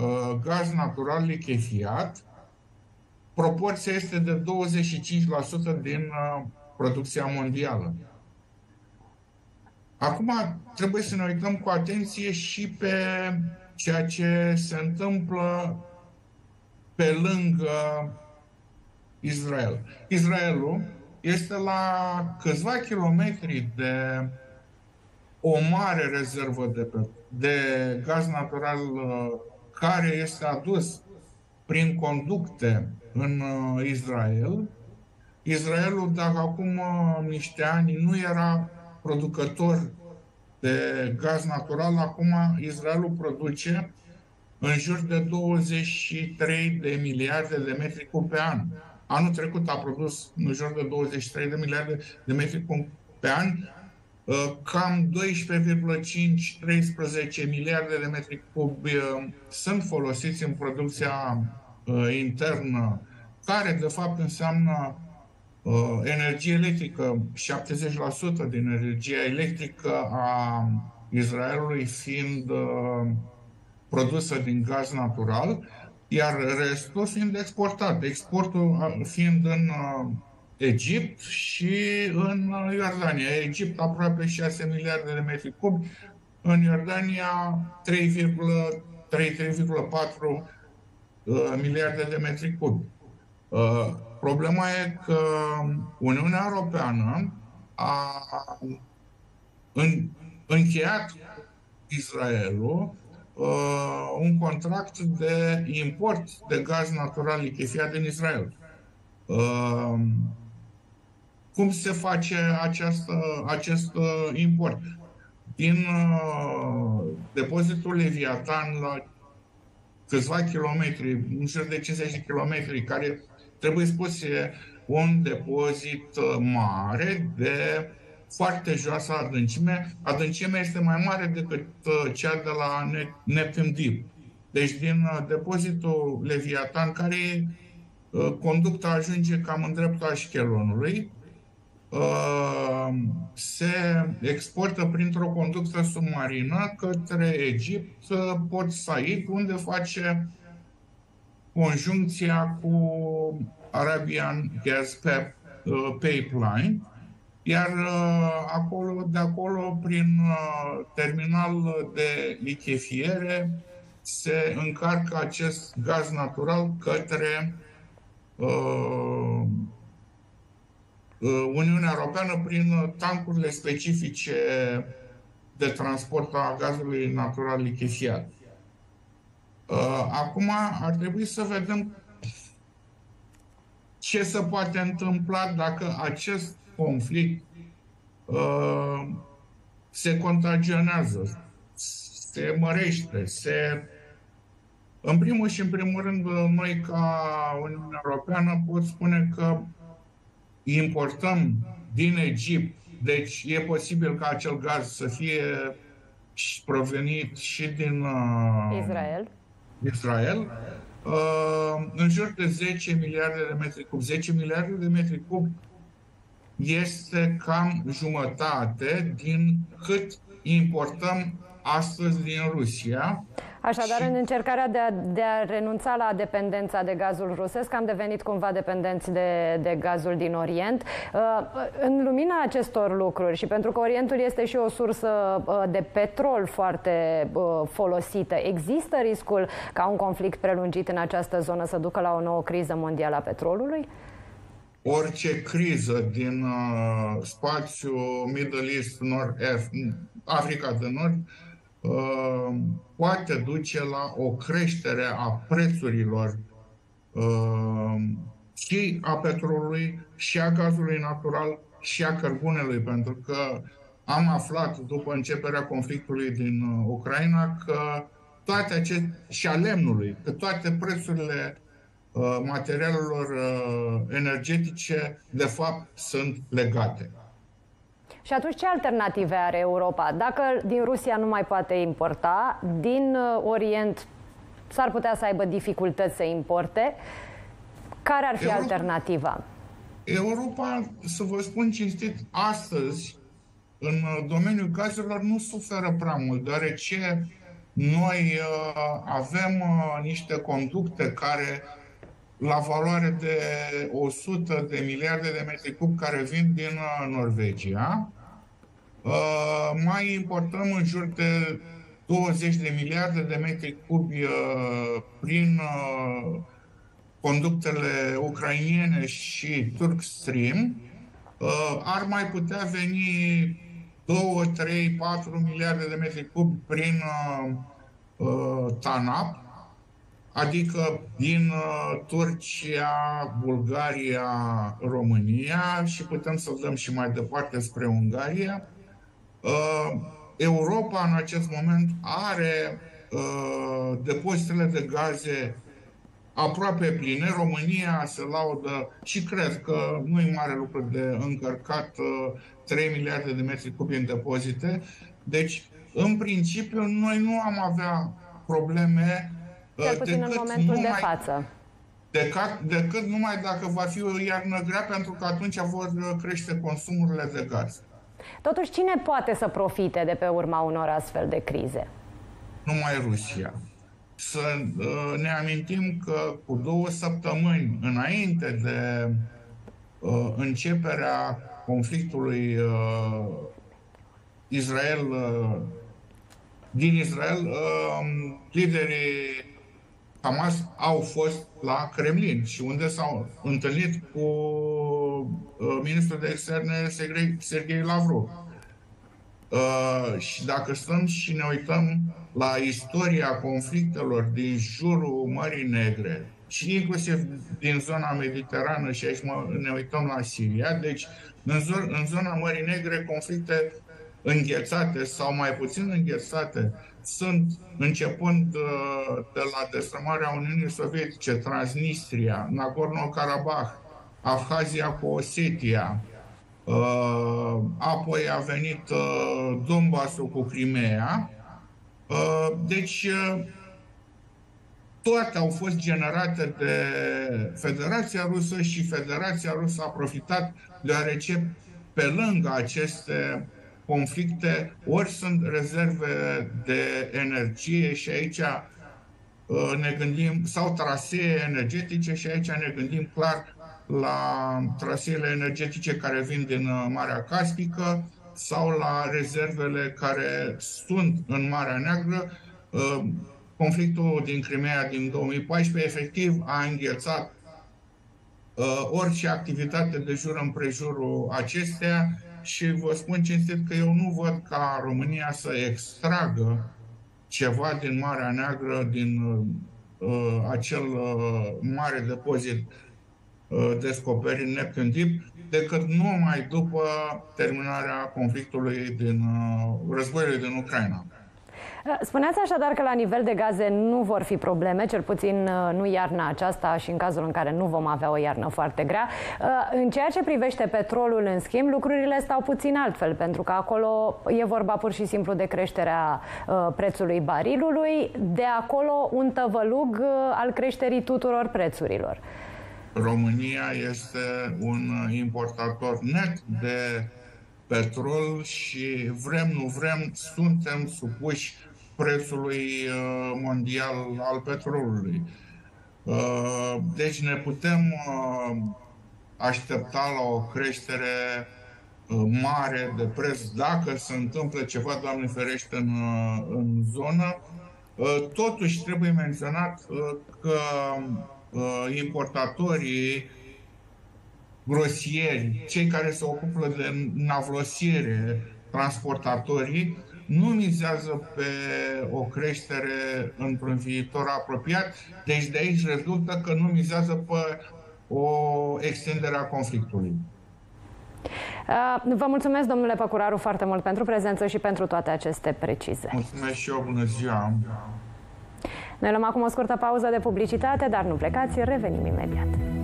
uh, gaz natural lichefiat proporția este de 25% din uh, producția mondială. Acum trebuie să ne uităm cu atenție și pe ceea ce se întâmplă pe lângă Israel. Israelul este la câțiva kilometri de o mare rezervă de, de gaz natural uh, care este adus prin conducte în uh, Israel. Israelul, dacă acum uh, niște ani nu era producător de gaz natural, acum Israelul produce în jur de 23 de miliarde de metri cub pe an. Anul trecut a produs în jur de 23 de miliarde de metri cub pe an, uh, cam 12,5-13 miliarde de metri cub sunt folosiți în producția internă care de fapt înseamnă uh, energie electrică, 70% din energia electrică a Israelului fiind uh, produsă din gaz natural, iar restul fiind exportat. Exportul uh, fiind în uh, Egipt și în uh, Iordania. Egipt aproape 6 miliarde de metri cub, în Iordania 3,3-3,4 uh, miliarde de metri cub. Uh, problema e că Uniunea Europeană a încheiat Israelul uh, un contract de import de gaz natural lichefiat din Israel. Uh, cum se face această, acest import? Din depozitul Leviatan la câțiva kilometri, în jur de 50 de kilometri, care trebuie spus e un depozit uh, mare de foarte joasă adâncime. Adâncimea este mai mare decât uh, cea de la Neptune Deep. Deci din uh, depozitul Leviatan, care conducta ajunge cam în dreptul așchelonului, se exportă printr-o conductă submarină către Egipt, Port Said, unde face conjuncția cu Arabian Gas uh, Pipeline, iar uh, acolo, de acolo, prin uh, terminal de lichefiere, se încarcă acest gaz natural către uh, Uniunea Europeană prin tancurile specifice de transport a gazului natural lichefiat. Uh, acum ar trebui să vedem ce se poate întâmpla dacă acest conflict uh, se contagionează, se mărește, se... În primul și în primul rând, noi ca Uniunea Europeană pot spune că importăm din Egipt, deci e posibil ca acel gaz să fie provenit și din uh, Israel. Israel, uh, în jur de 10 miliarde de metri cub. 10 miliarde de metri cub este cam jumătate din cât importăm astăzi din Rusia. Așadar, și... în încercarea de a, de a renunța la dependența de gazul rusesc, am devenit cumva dependenți de, de gazul din Orient. Uh, în lumina acestor lucruri și pentru că Orientul este și o sursă uh, de petrol foarte uh, folosită, există riscul ca un conflict prelungit în această zonă să ducă la o nouă criză mondială a petrolului? Orice criză din uh, spațiul Middle East, Nord, Africa de Nord, Uh, poate duce la o creștere a prețurilor uh, și a petrolului, și a gazului natural, și a cărbunelui, pentru că am aflat după începerea conflictului din uh, Ucraina că toate aceste, și a lemnului, că toate prețurile materialelor energetice, de fapt, sunt legate. Și atunci ce alternative are Europa? Dacă din Rusia nu mai poate importa, din uh, Orient s-ar putea să aibă dificultăți să importe, care ar fi Europa, alternativa? Europa, să vă spun cinstit, astăzi, în uh, domeniul gazelor, nu suferă prea mult, deoarece noi uh, avem uh, niște conducte care la valoare de 100 de miliarde de metri cub care vin din uh, Norvegia Uh, mai importăm în jur de 20 de miliarde de metri cubi uh, prin uh, conductele ucrainiene și Turk Stream, ar mai putea veni 2, 3, 4 miliarde de metri cubi prin TANAP, adică din Turcia, Bulgaria, România și putem să dăm și mai departe spre Ungaria. Uh, Europa în acest moment are uh, depozitele de gaze aproape pline. România se laudă și cred că nu e mare lucru de încărcat 3 uh, miliarde de metri cubi în depozite. Deci, în principiu, noi nu am avea probleme Cel puțin în momentul numai, de față. Decât, decât numai dacă va fi o iarnă grea, pentru că atunci vor crește consumurile de gaz. Totuși, cine poate să profite de pe urma unor astfel de crize? Numai Rusia. Să uh, ne amintim că cu două săptămâni înainte de uh, începerea conflictului uh, Israel din Israel, liderii Hamas au fost la Kremlin și unde s-au întâlnit cu uh, ministrul de externe Sergei Lavrov. Uh, și dacă stăm și ne uităm la istoria conflictelor din jurul Mării Negre și inclusiv din zona mediterană și aici mă, ne uităm la Siria, deci în, zo- în zona Mării Negre conflicte înghețate sau mai puțin înghețate sunt, începând uh, de la destrămarea Uniunii Sovietice, Transnistria, Nagorno-Karabakh, Abhazia cu Osetia, uh, apoi a venit uh, Donbassul cu Crimea. Deci, toate au fost generate de Federația Rusă și Federația Rusă a profitat deoarece pe lângă aceste conflicte, ori sunt rezerve de energie și aici uh, ne gândim, sau trasee energetice și aici ne gândim clar la traseele energetice care vin din uh, Marea Caspică sau la rezervele care sunt în Marea Neagră. Uh, conflictul din Crimea din 2014 efectiv a înghețat orice activitate de jur împrejurul acestea Deci vă spun cinstit că eu nu văd ca România să extragă ceva din Marea Neagră, din uh, acel uh, mare depozit uh, descoperit Neptune Deep, decât numai după terminarea conflictului din uh, războiului din Ucraina. Spuneați așadar că la nivel de gaze nu vor fi probleme, cel puțin uh, nu iarna aceasta și în cazul în care nu vom avea o iarnă foarte grea. Uh, în ceea ce privește petrolul, în schimb, lucrurile stau puțin altfel, pentru că acolo e vorba pur și simplu de creșterea uh, prețului barilului, de acolo un tăvălug al creșterii tuturor prețurilor. România este un importator net de petrol și vrem, nu vrem, suntem supuși prețului uh, mondial al petrolului. Uh, deci ne putem uh, aștepta la o creștere mare de preț dacă se întâmplă ceva, Doamne ferește, în, în zonă. Totuși trebuie menționat că importatorii grosieri, cei care se ocupă de navlosiere, transportatorii, nu mizează pe o creștere într-un viitor apropiat, deci de aici rezultă că nu mizează pe o extindere a conflictului. Uh, vă mulțumesc, domnule Păcuraru, foarte mult pentru prezență și pentru toate aceste precizări. Mulțumesc și eu, bună ziua! Noi luăm acum o scurtă pauză de publicitate, dar nu plecați, revenim imediat.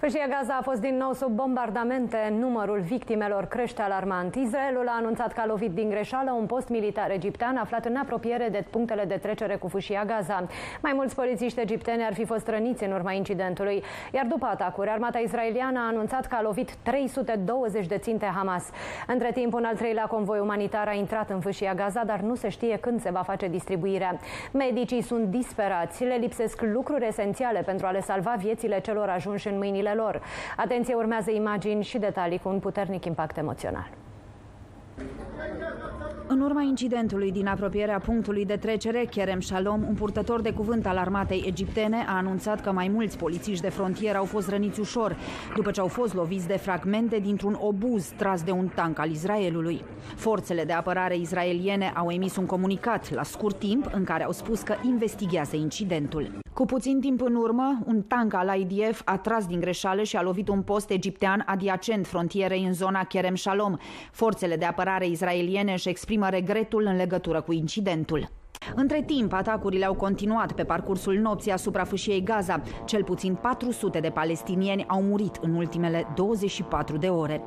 Fâșia Gaza a fost din nou sub bombardamente. Numărul victimelor crește alarmant. Israelul a anunțat că a lovit din greșeală un post militar egiptean aflat în apropiere de punctele de trecere cu fâșia Gaza. Mai mulți polițiști egipteni ar fi fost răniți în urma incidentului. Iar după atacuri, armata israeliană a anunțat că a lovit 320 de ținte Hamas. Între timp, un al treilea convoi umanitar a intrat în fâșia Gaza, dar nu se știe când se va face distribuirea. Medicii sunt disperați, le lipsesc lucruri esențiale pentru a le salva viețile celor ajunși în mâinile familiile lor. Atenție, urmează imagini și detalii cu un puternic impact emoțional. În urma incidentului din apropierea punctului de trecere, Kerem Shalom, un purtător de cuvânt al armatei egiptene, a anunțat că mai mulți polițiști de frontieră au fost răniți ușor, după ce au fost loviți de fragmente dintr-un obuz tras de un tank al Israelului. Forțele de apărare israeliene au emis un comunicat la scurt timp în care au spus că investigează incidentul. Cu puțin timp în urmă, un tank al IDF a tras din greșeală și a lovit un post egiptean adiacent frontierei în zona Kerem Shalom. Forțele de apărare israeliene își exprimă regretul în legătură cu incidentul. Între timp, atacurile au continuat pe parcursul nopții asupra fâșiei Gaza. Cel puțin 400 de palestinieni au murit în ultimele 24 de ore.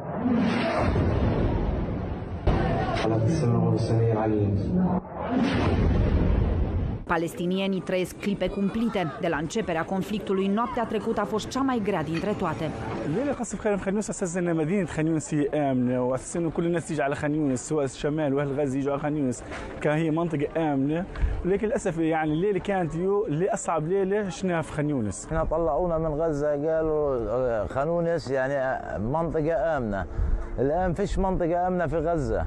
Palestinienii trăiesc clipe cumplite. De la începerea conflictului, noaptea trecută a fost cea mai grea dintre toate. الليلة في خان يونس أساسا ان مدينة خان يونس هي آمنة ان كل الناس تيجي على خان يونس سواء الشمال وأهل غزة يجوا على خان يونس كان هي منطقة آمنة. ولكن للأسف يعني الليلة كانت يو اللي أصعب ليلة شفناها في خان يونس؟ إحنا طلعونا من غزة قالوا خان يونس يعني منطقة آمنة. الآن فيش منطقة آمنة في غزة.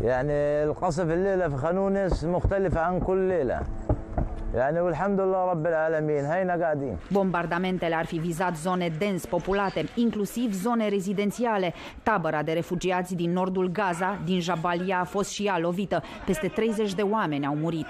يعني القصف الليلة في خانونس مختلف عن كل ليلة. Bombardamentele ar fi vizat zone dens populate, inclusiv zone rezidențiale. Tabăra de refugiați din nordul Gaza, din Jabalia, a fost și ea lovită. Peste 30 de oameni au murit.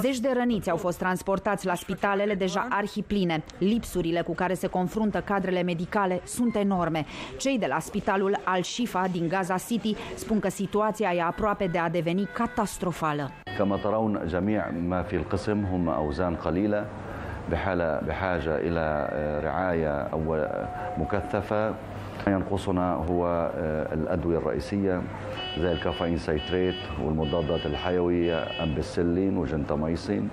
Zeci de răniți au fost transportați la spitalele deja arhipline. Lipsurile cu care se confruntă cadrele medicale sunt enorme. Cei de la spitalul Al-Shifa din Gaza City spun că situația e aproape de a deveni catastrofală. كما ترون جميع ما في القسم هم أوزان قليلة بحالة بحاجة إلى رعاية أو مكثفة ينقصنا هو الأدوية الرئيسية زي الكافيين سيتريت والمضادات الحيوية أمبسلين وجنتاميسين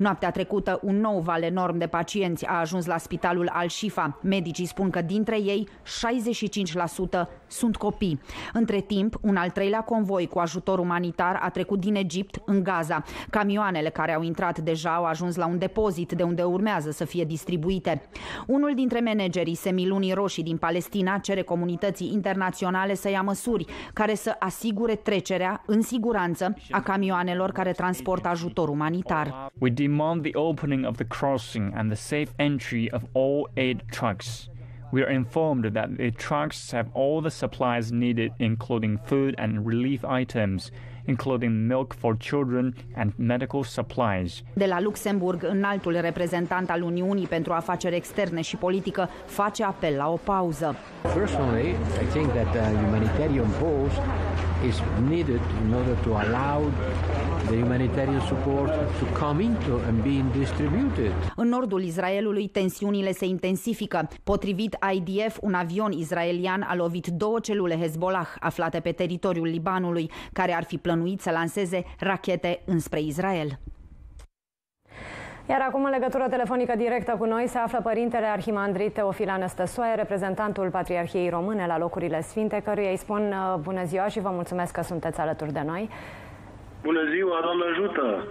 Noaptea trecută, un nou val enorm de pacienți a ajuns la spitalul Al-Shifa. Medicii spun că dintre ei, 65% sunt copii. Între timp, un al treilea convoi cu ajutor umanitar a trecut din Egipt în Gaza. Camioanele care au intrat deja au ajuns la un depozit de unde urmează să fie distribuite. Unul dintre managerii Semilunii Roșii din Palestina cere comunității internaționale să ia măsuri care să asigure trecerea în siguranță a camioanelor care transportă ajutor umanitar. We demand the opening of the crossing and the safe entry of all aid trucks. We are informed that the trucks have all the supplies needed, including food and relief items, including milk for children and medical supplies. De la Luxemburg, înaltul reprezentant al Uniunii pentru afaceri externe și politică face apel la o pauză. Personally, I think that the humanitarian pause is needed in order to allow the humanitarian support to come into and being distributed. În nordul Israelului, tensiunile se intensifică. Potrivit IDF, un avion israelian a lovit două celule Hezbollah aflate pe teritoriul Libanului, care ar fi plănuit să lanseze rachete înspre Israel. Iar acum, în legătură telefonică directă cu noi, se află Părintele Arhimandrit Teofil Anăstăsoaie, reprezentantul Patriarhiei Române la locurile sfinte, căruia îi spun uh, bună ziua și vă mulțumesc că sunteți alături de noi. Bună ziua, Doamne ajută!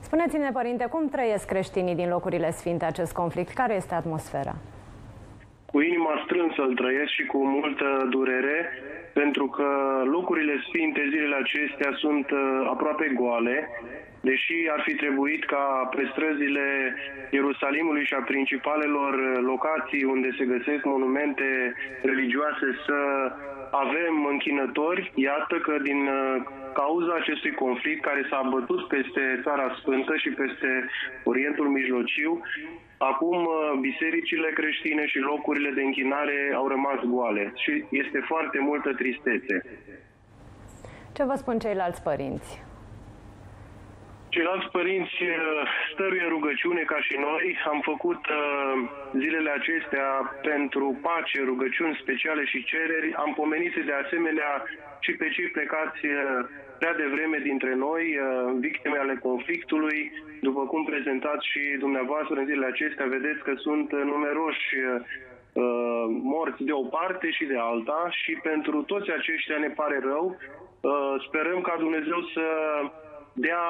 Spuneți-ne, Părinte, cum trăiesc creștinii din locurile sfinte acest conflict? Care este atmosfera? Cu inima strânsă îl trăiesc și cu multă durere, pentru că locurile sfinte zilele acestea sunt uh, aproape goale, deși ar fi trebuit ca pe străzile Ierusalimului și a principalelor uh, locații unde se găsesc monumente religioase să avem închinători, iată că din uh, cauza acestui conflict care s-a bătut peste Țara Sfântă și peste Orientul Mijlociu, acum uh, bisericile creștine și locurile de închinare au rămas goale și este foarte multă tristețe. Ce vă spun ceilalți părinți? Ceilalți părinți uh, stăruie rugăciune ca și noi. Am făcut uh, zilele acestea pentru pace, rugăciuni speciale și cereri. Am pomenit de asemenea și pe cei plecați uh, prea devreme dintre noi, victime ale conflictului. După cum prezentați și dumneavoastră în zilele acestea, vedeți că sunt numeroși morți de o parte și de alta și pentru toți aceștia ne pare rău. Sperăm ca Dumnezeu să dea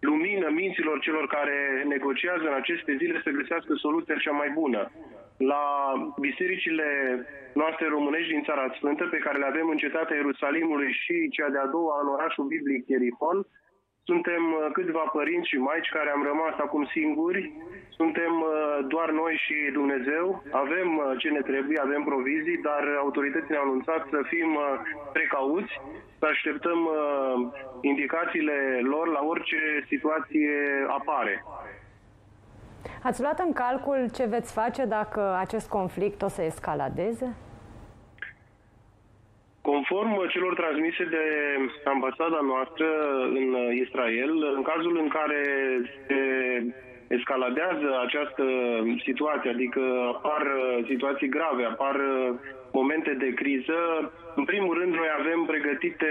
lumină minților celor care negociază în aceste zile să găsească soluția cea mai bună. La bisericile noastre românești din Țara Sfântă, pe care le avem în cetatea Ierusalimului și cea de-a doua în orașul biblic Ierihon, suntem uh, câțiva părinți și maici care am rămas acum singuri. Suntem uh, doar noi și Dumnezeu. Avem uh, ce ne trebuie, avem provizii, dar autoritățile au anunțat să fim precauți să așteptăm uh, indicațiile lor la orice situație apare. Ați luat în calcul ce veți face dacă acest conflict o să escaladeze? Conform celor transmise de ambasada noastră în Israel, în cazul în care se escaladează această situație, adică apar situații grave, apar momente de criză, în primul rând noi avem pregătite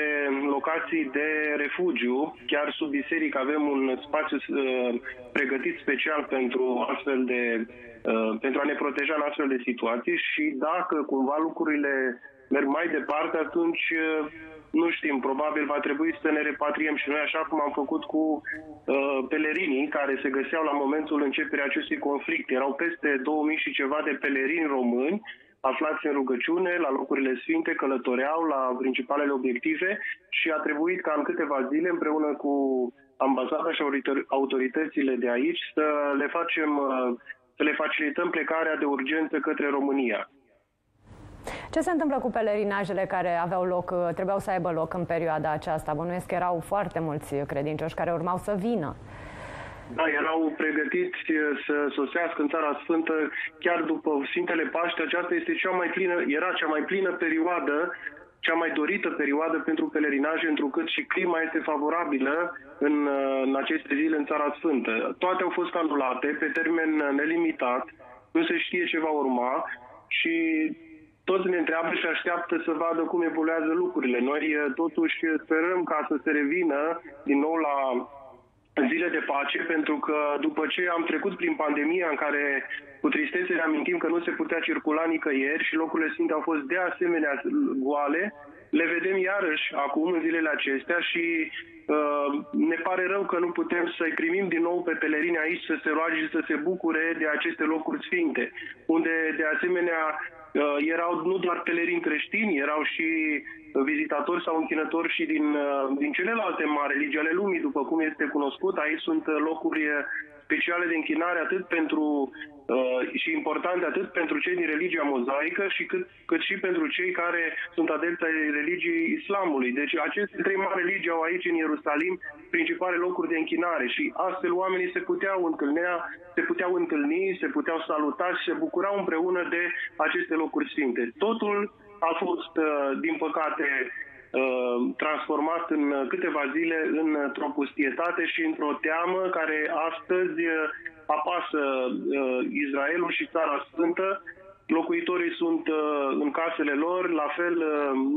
locații de refugiu, chiar sub biserică avem un spațiu uh, pregătit special pentru astfel de uh, pentru a ne proteja în astfel de situații și dacă cumva lucrurile merg mai departe, atunci uh, nu știm, probabil va trebui să ne repatriem și noi, așa cum am făcut cu uh, pelerinii care se găseau la momentul începerii acestui conflict. Erau peste 2000 și ceva de pelerini români aflați în rugăciune, la locurile sfinte, călătoreau la principalele obiective și a trebuit ca în câteva zile, împreună cu ambasada și autoritățile de aici, să le facem, uh, să le facilităm plecarea de urgență către România. Ce se întâmplă cu pelerinajele care aveau loc, uh, trebuiau să aibă loc în perioada aceasta? Bănuiesc că erau foarte mulți credincioși care urmau să vină. Da, erau pregătiți uh, să sosească în Țara Sfântă chiar după Sfintele Paște. Aceasta este cea mai plină, era cea mai plină perioadă cea mai dorită perioadă pentru pelerinaje, întrucât și clima este favorabilă în, uh, în aceste zile în Țara Sfântă. Toate au fost anulate pe termen nelimitat, nu se știe ce va urma și toți ne întreabă și așteaptă să vadă cum evoluează lucrurile. Noi uh, totuși sperăm ca să se revină din nou la zile de pace, pentru că după ce am trecut prin pandemia în care cu tristețe ne amintim că nu se putea circula nicăieri și locurile sfinte au fost de asemenea goale, le vedem iarăși acum în zilele acestea și uh, ne pare rău că nu putem să-i primim din nou pe pelerini aici să se roage și să se bucure de aceste locuri sfinte, unde de asemenea uh, erau nu doar pelerini creștini, erau și vizitatori sau închinători și din, uh, din celelalte mari religii ale lumii, după cum este cunoscut. Aici sunt locuri speciale de închinare atât pentru uh, și importante atât pentru cei din religia mozaică și cât, cât și pentru cei care sunt adepți ai religiei islamului. Deci aceste trei mari religii au aici în Ierusalim principale locuri de închinare și astfel oamenii se puteau întâlnea, se puteau întâlni, se puteau saluta și se bucurau împreună de aceste locuri sfinte. Totul a fost, uh, din păcate, uh, transformat în câteva zile într-o pustietate și într-o teamă care astăzi uh, apasă Israelul și Țara Sfântă. Locuitorii sunt în casele lor, la fel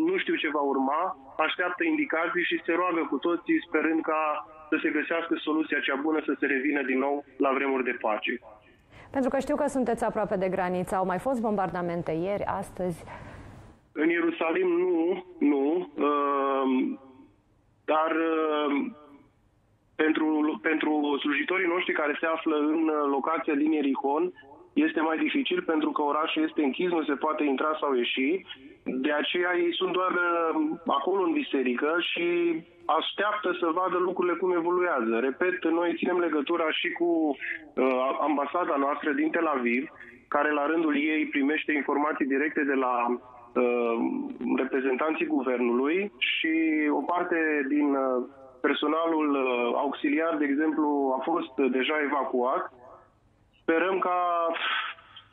nu știu ce va urma, așteaptă indicații și se roagă cu toții sperând ca să se găsească soluția cea bună să se revină din nou la vremuri de pace. Pentru că știu că sunteți aproape de graniță, au mai fost bombardamente ieri, astăzi. În Ierusalim nu, nu, uh, dar uh, pentru, pentru slujitorii noștri care se află în locația din Ierihon, este mai dificil pentru că orașul este închis, nu se poate intra sau ieși. De aceea ei sunt doar uh, acolo în biserică și așteaptă să vadă lucrurile cum evoluează. Repet, noi ținem legătura și cu uh, ambasada noastră din Tel Aviv, care la rândul ei primește informații directe de la Uh, reprezentanții guvernului și o parte din uh, personalul uh, auxiliar, de exemplu, a fost deja evacuat. Sperăm ca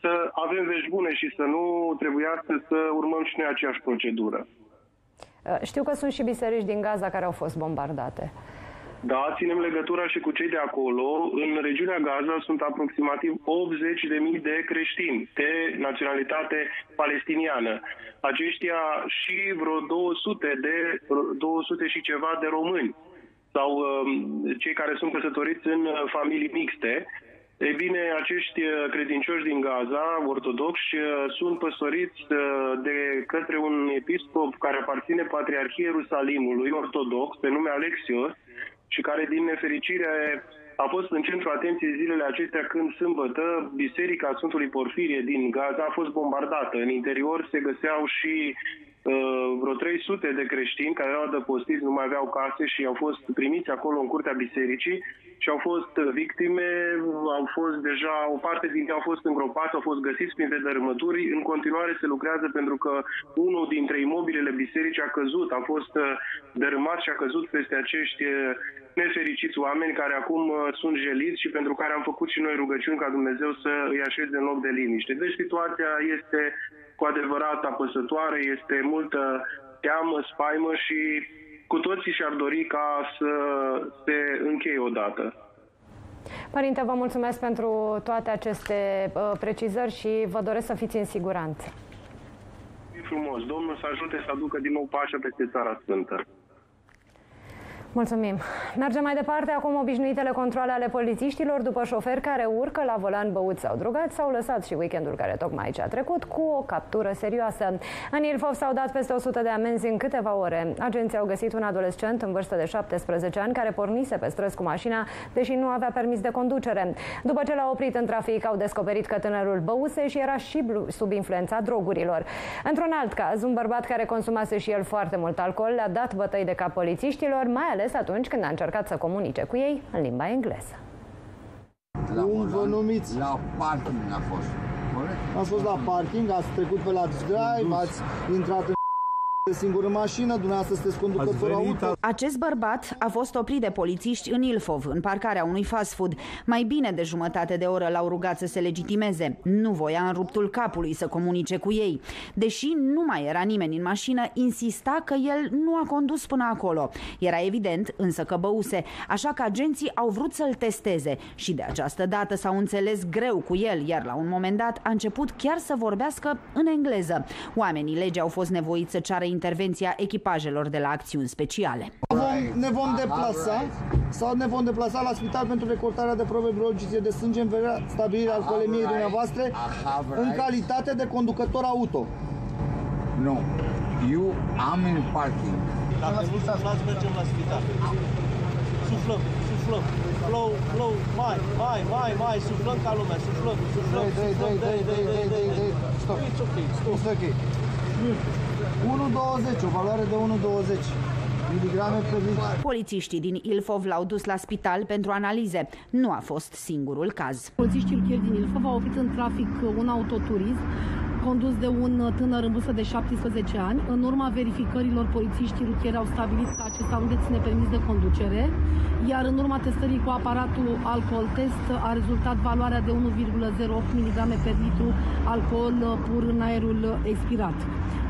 să avem vești bune și să nu trebuiască să urmăm și noi aceeași procedură. Știu că sunt și biserici din Gaza care au fost bombardate. Da, ținem legătura și cu cei de acolo. În regiunea Gaza sunt aproximativ 80.000 de creștini de naționalitate palestiniană. Aceștia și vreo 200 de 200 și ceva de români sau um, cei care sunt căsătoriți în familii mixte. Ei bine, acești uh, credincioși din Gaza, ortodoxi, uh, sunt păstoriți uh, de către un episcop care aparține Patriarhiei Ierusalimului, ortodox, pe nume Alexios, și care, din nefericire, a fost în centrul atenției zilele acestea când sâmbătă Biserica Sfântului Porfirie din Gaza a fost bombardată. În interior se găseau și uh, vreo 300 de creștini care erau adăpostiți, nu mai aveau case și au fost primiți acolo în curtea bisericii și au fost victime, au fost deja, o parte din ei au fost îngropați, au fost găsiți printre dărâmături. În continuare se lucrează pentru că unul dintre imobilele bisericii a căzut, a fost uh, dărâmat și a căzut peste acești uh, nefericiți oameni care acum uh, sunt jeliți și pentru care am făcut și noi rugăciuni ca Dumnezeu să îi așeze în loc de liniște. Deci situația este cu adevărat apăsătoare, este multă teamă, spaimă și cu toții și-ar dori ca să se încheie odată. Părinte, vă mulțumesc pentru toate aceste uh, precizări și vă doresc să fiți în siguranță. Frumos. Domnul să ajute să aducă din nou pacea peste țara sfântă. Mulțumim. Mergem mai departe. Acum obișnuitele controle ale polițiștilor după șoferi care urcă la volan băuți sau drogați s-au lăsat și weekendul care tocmai aici a trecut cu o captură serioasă. În Ilfov s-au dat peste 100 de amenzi în câteva ore. Agenții au găsit un adolescent în vârstă de 17 ani care pornise pe străzi cu mașina, deși nu avea permis de conducere. După ce l-a oprit în trafic, au descoperit că tânărul băuseș și era și sub influența drogurilor. Într-un alt caz, un bărbat care consumase și el foarte mult alcool le-a dat bătăi de cap polițiștilor, mai ales ales atunci când a încercat să comunice cu ei în limba engleză. La Cum vă numiți? La parking a fost. Ați fost la parking, ați trecut pe la drive, ați intrat în singur în mașină, dumneavoastră sunteți conducător auto. Acest bărbat a fost oprit de polițiști în Ilfov, în parcarea unui fast food. Mai bine de jumătate de oră l-au rugat să se legitimeze. Nu voia în ruptul capului să comunice cu ei. Deși nu mai era nimeni în mașină, insista că el nu a condus până acolo. Era evident însă că băuse, așa că agenții au vrut să-l testeze și de această dată s-au înțeles greu cu el, iar la un moment dat a început chiar să vorbească în engleză. Oamenii legii au fost nevoiți să ceară intervenția echipajelor de la acțiuni speciale. Vom, ne vom deplasa sau ne vom deplasa la spital pentru recortarea de probe biologice de sânge în vederea stabilirea alcoolemiei dumneavoastră în calitate de conducător auto. Nu. Eu am în parking. Dacă nu să aflați, mergem la spital. Suflăm, suflăm, flow, flow, mai, mai, mai, mai, suflăm ca lumea, suflăm, suflăm, Dai, dai, suflăm, dai, dai, dai, dai, dai. Stop. It's ok, stop. Este ok. 1,20, o valoare de 1,20 miligrame pe litru. Polițiștii din Ilfov l-au dus la spital pentru analize. Nu a fost singurul caz. Polițiștii rutieri din Ilfov au oprit în trafic un autoturism condus de un tânăr în vârstă de 17 ani. În urma verificărilor, polițiștii rutieri au stabilit că acesta nu deține permis de conducere, iar în urma testării cu aparatul alcool test a rezultat valoarea de 1,08 mg pe litru alcool pur în aerul expirat.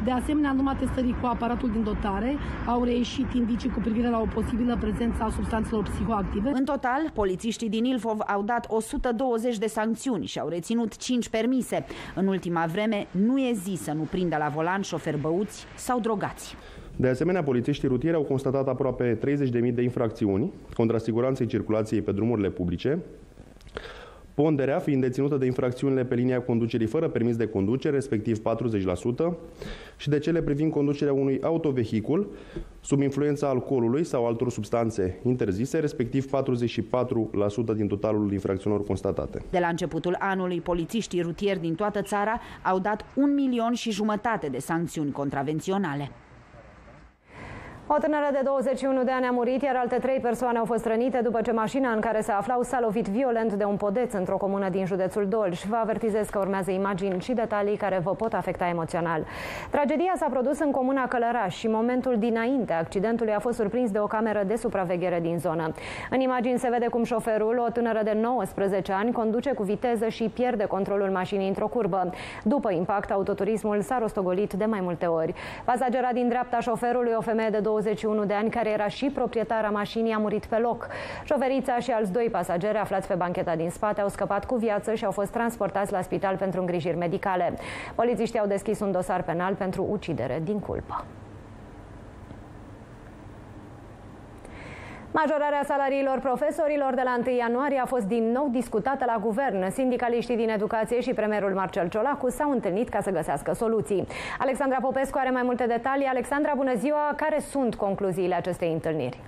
De asemenea, în urma testării cu aparatul din dotare, au reieșit indicii cu privire la o posibilă prezență a substanțelor psihoactive. În total, polițiștii din Ilfov au dat 120 de sancțiuni și au reținut 5 permise. În ultima vreme, nu e zi să nu prindă la volan șoferi băuți sau drogați. De asemenea, polițiștii rutieri au constatat aproape 30.000 de infracțiuni contra siguranței circulației pe drumurile publice, ponderea fiind deținută de infracțiunile pe linia conducerii fără permis de conducere, respectiv 40%, și de cele privind conducerea unui autovehicul sub influența alcoolului sau altor substanțe interzise, respectiv 44% din totalul infracțiunilor constatate. De la începutul anului, polițiștii rutieri din toată țara au dat un milion și jumătate de sancțiuni contravenționale. O tânără de 21 de ani a murit, iar alte trei persoane au fost rănite după ce mașina în care se aflau s-a lovit violent de un podeț într-o comună din județul Dolj. Vă avertizez că urmează imagini și detalii care vă pot afecta emoțional. Tragedia s-a produs în comuna Călăraș și momentul dinainte accidentului a fost surprins de o cameră de supraveghere din zonă. În imagini se vede cum șoferul, o tânără de 19 ani, conduce cu viteză și pierde controlul mașinii într-o curbă. După impact, autoturismul s-a rostogolit de mai multe ori. Pasagera din dreapta șoferului, o femeie de 21 de ani, care era și proprietara mașinii, a murit pe loc. Șoferița și alți doi pasageri aflați pe bancheta din spate au scăpat cu viață și au fost transportați la spital pentru îngrijiri medicale. Polițiștii au deschis un dosar penal pentru ucidere din culpă. Majorarea salariilor profesorilor de la 1 ianuarie a fost din nou discutată la guvern. Sindicaliștii din educație și premierul Marcel Ciolacu s-au întâlnit ca să găsească soluții. Alexandra Popescu are mai multe detalii. Alexandra, bună ziua! Care sunt concluziile acestei întâlniri?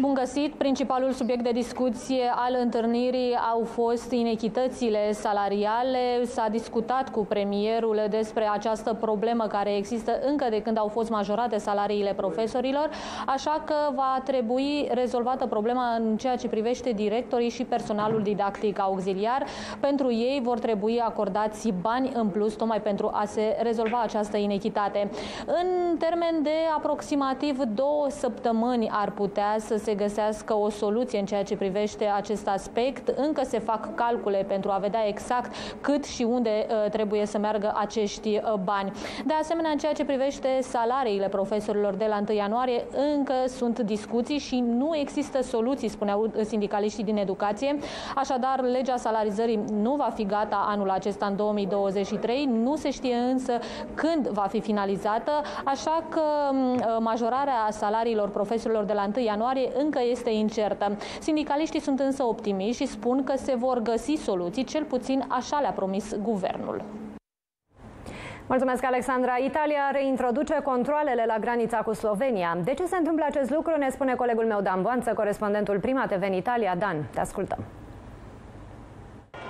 Bun găsit! Principalul subiect de discuție al întâlnirii au fost inechitățile salariale. S-a discutat cu premierul despre această problemă care există încă de când au fost majorate salariile profesorilor, așa că va trebui rezolvată problema în ceea ce privește directorii și personalul didactic auxiliar. Pentru ei vor trebui acordați bani în plus, tocmai pentru a se rezolva această inechitate. În termen de aproximativ două săptămâni ar putea să se găsească o soluție în ceea ce privește acest aspect. Încă se fac calcule pentru a vedea exact cât și unde uh, trebuie să meargă acești uh, bani. De asemenea, în ceea ce privește salariile profesorilor de la 1 ianuarie, încă sunt discuții și nu există soluții, spuneau sindicaliștii din educație. Așadar, legea salarizării nu va fi gata anul acesta în 2023, nu se știe însă când va fi finalizată, așa că majorarea salariilor profesorilor de la 1 ianuarie încă este incertă. Sindicaliștii sunt însă optimiști și spun că se vor găsi soluții, cel puțin așa le-a promis guvernul. Mulțumesc, Alexandra. Italia reintroduce controlele la granița cu Slovenia. De ce se întâmplă acest lucru, ne spune colegul meu Dan Boanță, corespondentul Prima TV în Italia. Dan, te ascultăm.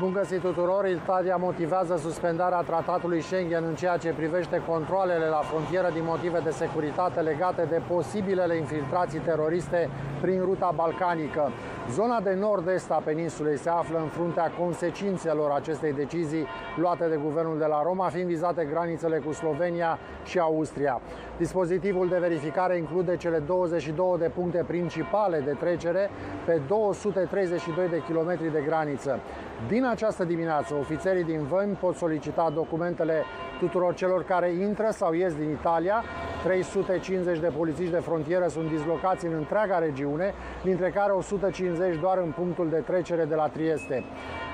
Bun găsit tuturor! Italia motivează suspendarea tratatului Schengen în ceea ce privește controlele la frontieră din motive de securitate legate de posibilele infiltrații teroriste prin ruta balcanică. Zona de nord-est a peninsulei se află în fruntea consecințelor acestei decizii luate de guvernul de la Roma, fiind vizate granițele cu Slovenia și Austria. Dispozitivul de verificare include cele 22 de puncte principale de trecere pe 232 de kilometri de graniță. Din această dimineață, ofițerii din vămi pot solicita documentele tuturor celor care intră sau ies din Italia. 350 de polițiști de frontieră sunt dislocați în întreaga regiune, dintre care 150 doar în punctul de trecere de la Trieste.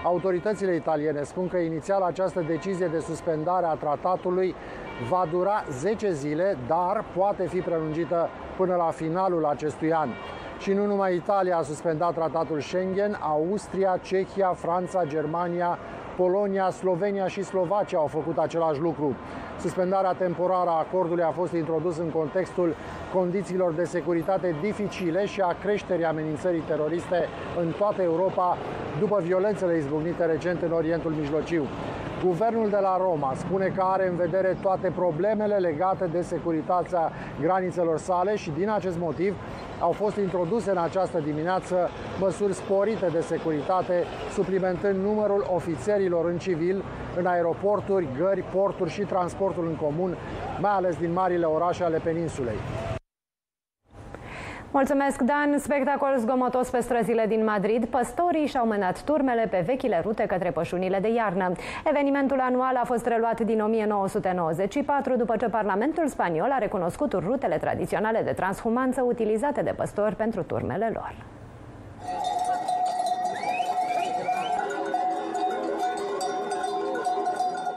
Autoritățile italiene spun că inițial această decizie de suspendare a tratatului va dura 10 zile, dar poate fi prelungită până la finalul acestui an. Și nu numai Italia a suspendat tratatul Schengen, Austria, Cehia, Franța, Germania, Polonia, Slovenia și Slovacia au făcut același lucru. Suspendarea temporară a acordului a fost introdus în contextul condițiilor de securitate dificile și a creșterii amenințării teroriste în toată Europa după violențele izbucnite recent în Orientul Mijlociu. Guvernul de la Roma spune că are în vedere toate problemele legate de securitatea granițelor sale și din acest motiv au fost introduse în această dimineață măsuri sporite de securitate, suplimentând numărul ofițerilor în civil în aeroporturi, gări, porturi și transportul în comun, mai ales din marile orașe ale peninsulei. Mulțumesc, Dan! Spectacol zgomotos pe străzile din Madrid. Păstorii și-au mânat turmele pe vechile rute către pășunile de iarnă. Evenimentul anual a fost reluat din 1994 după ce Parlamentul spaniol a recunoscut rutele tradiționale de transhumanță utilizate de păstori pentru turmele lor.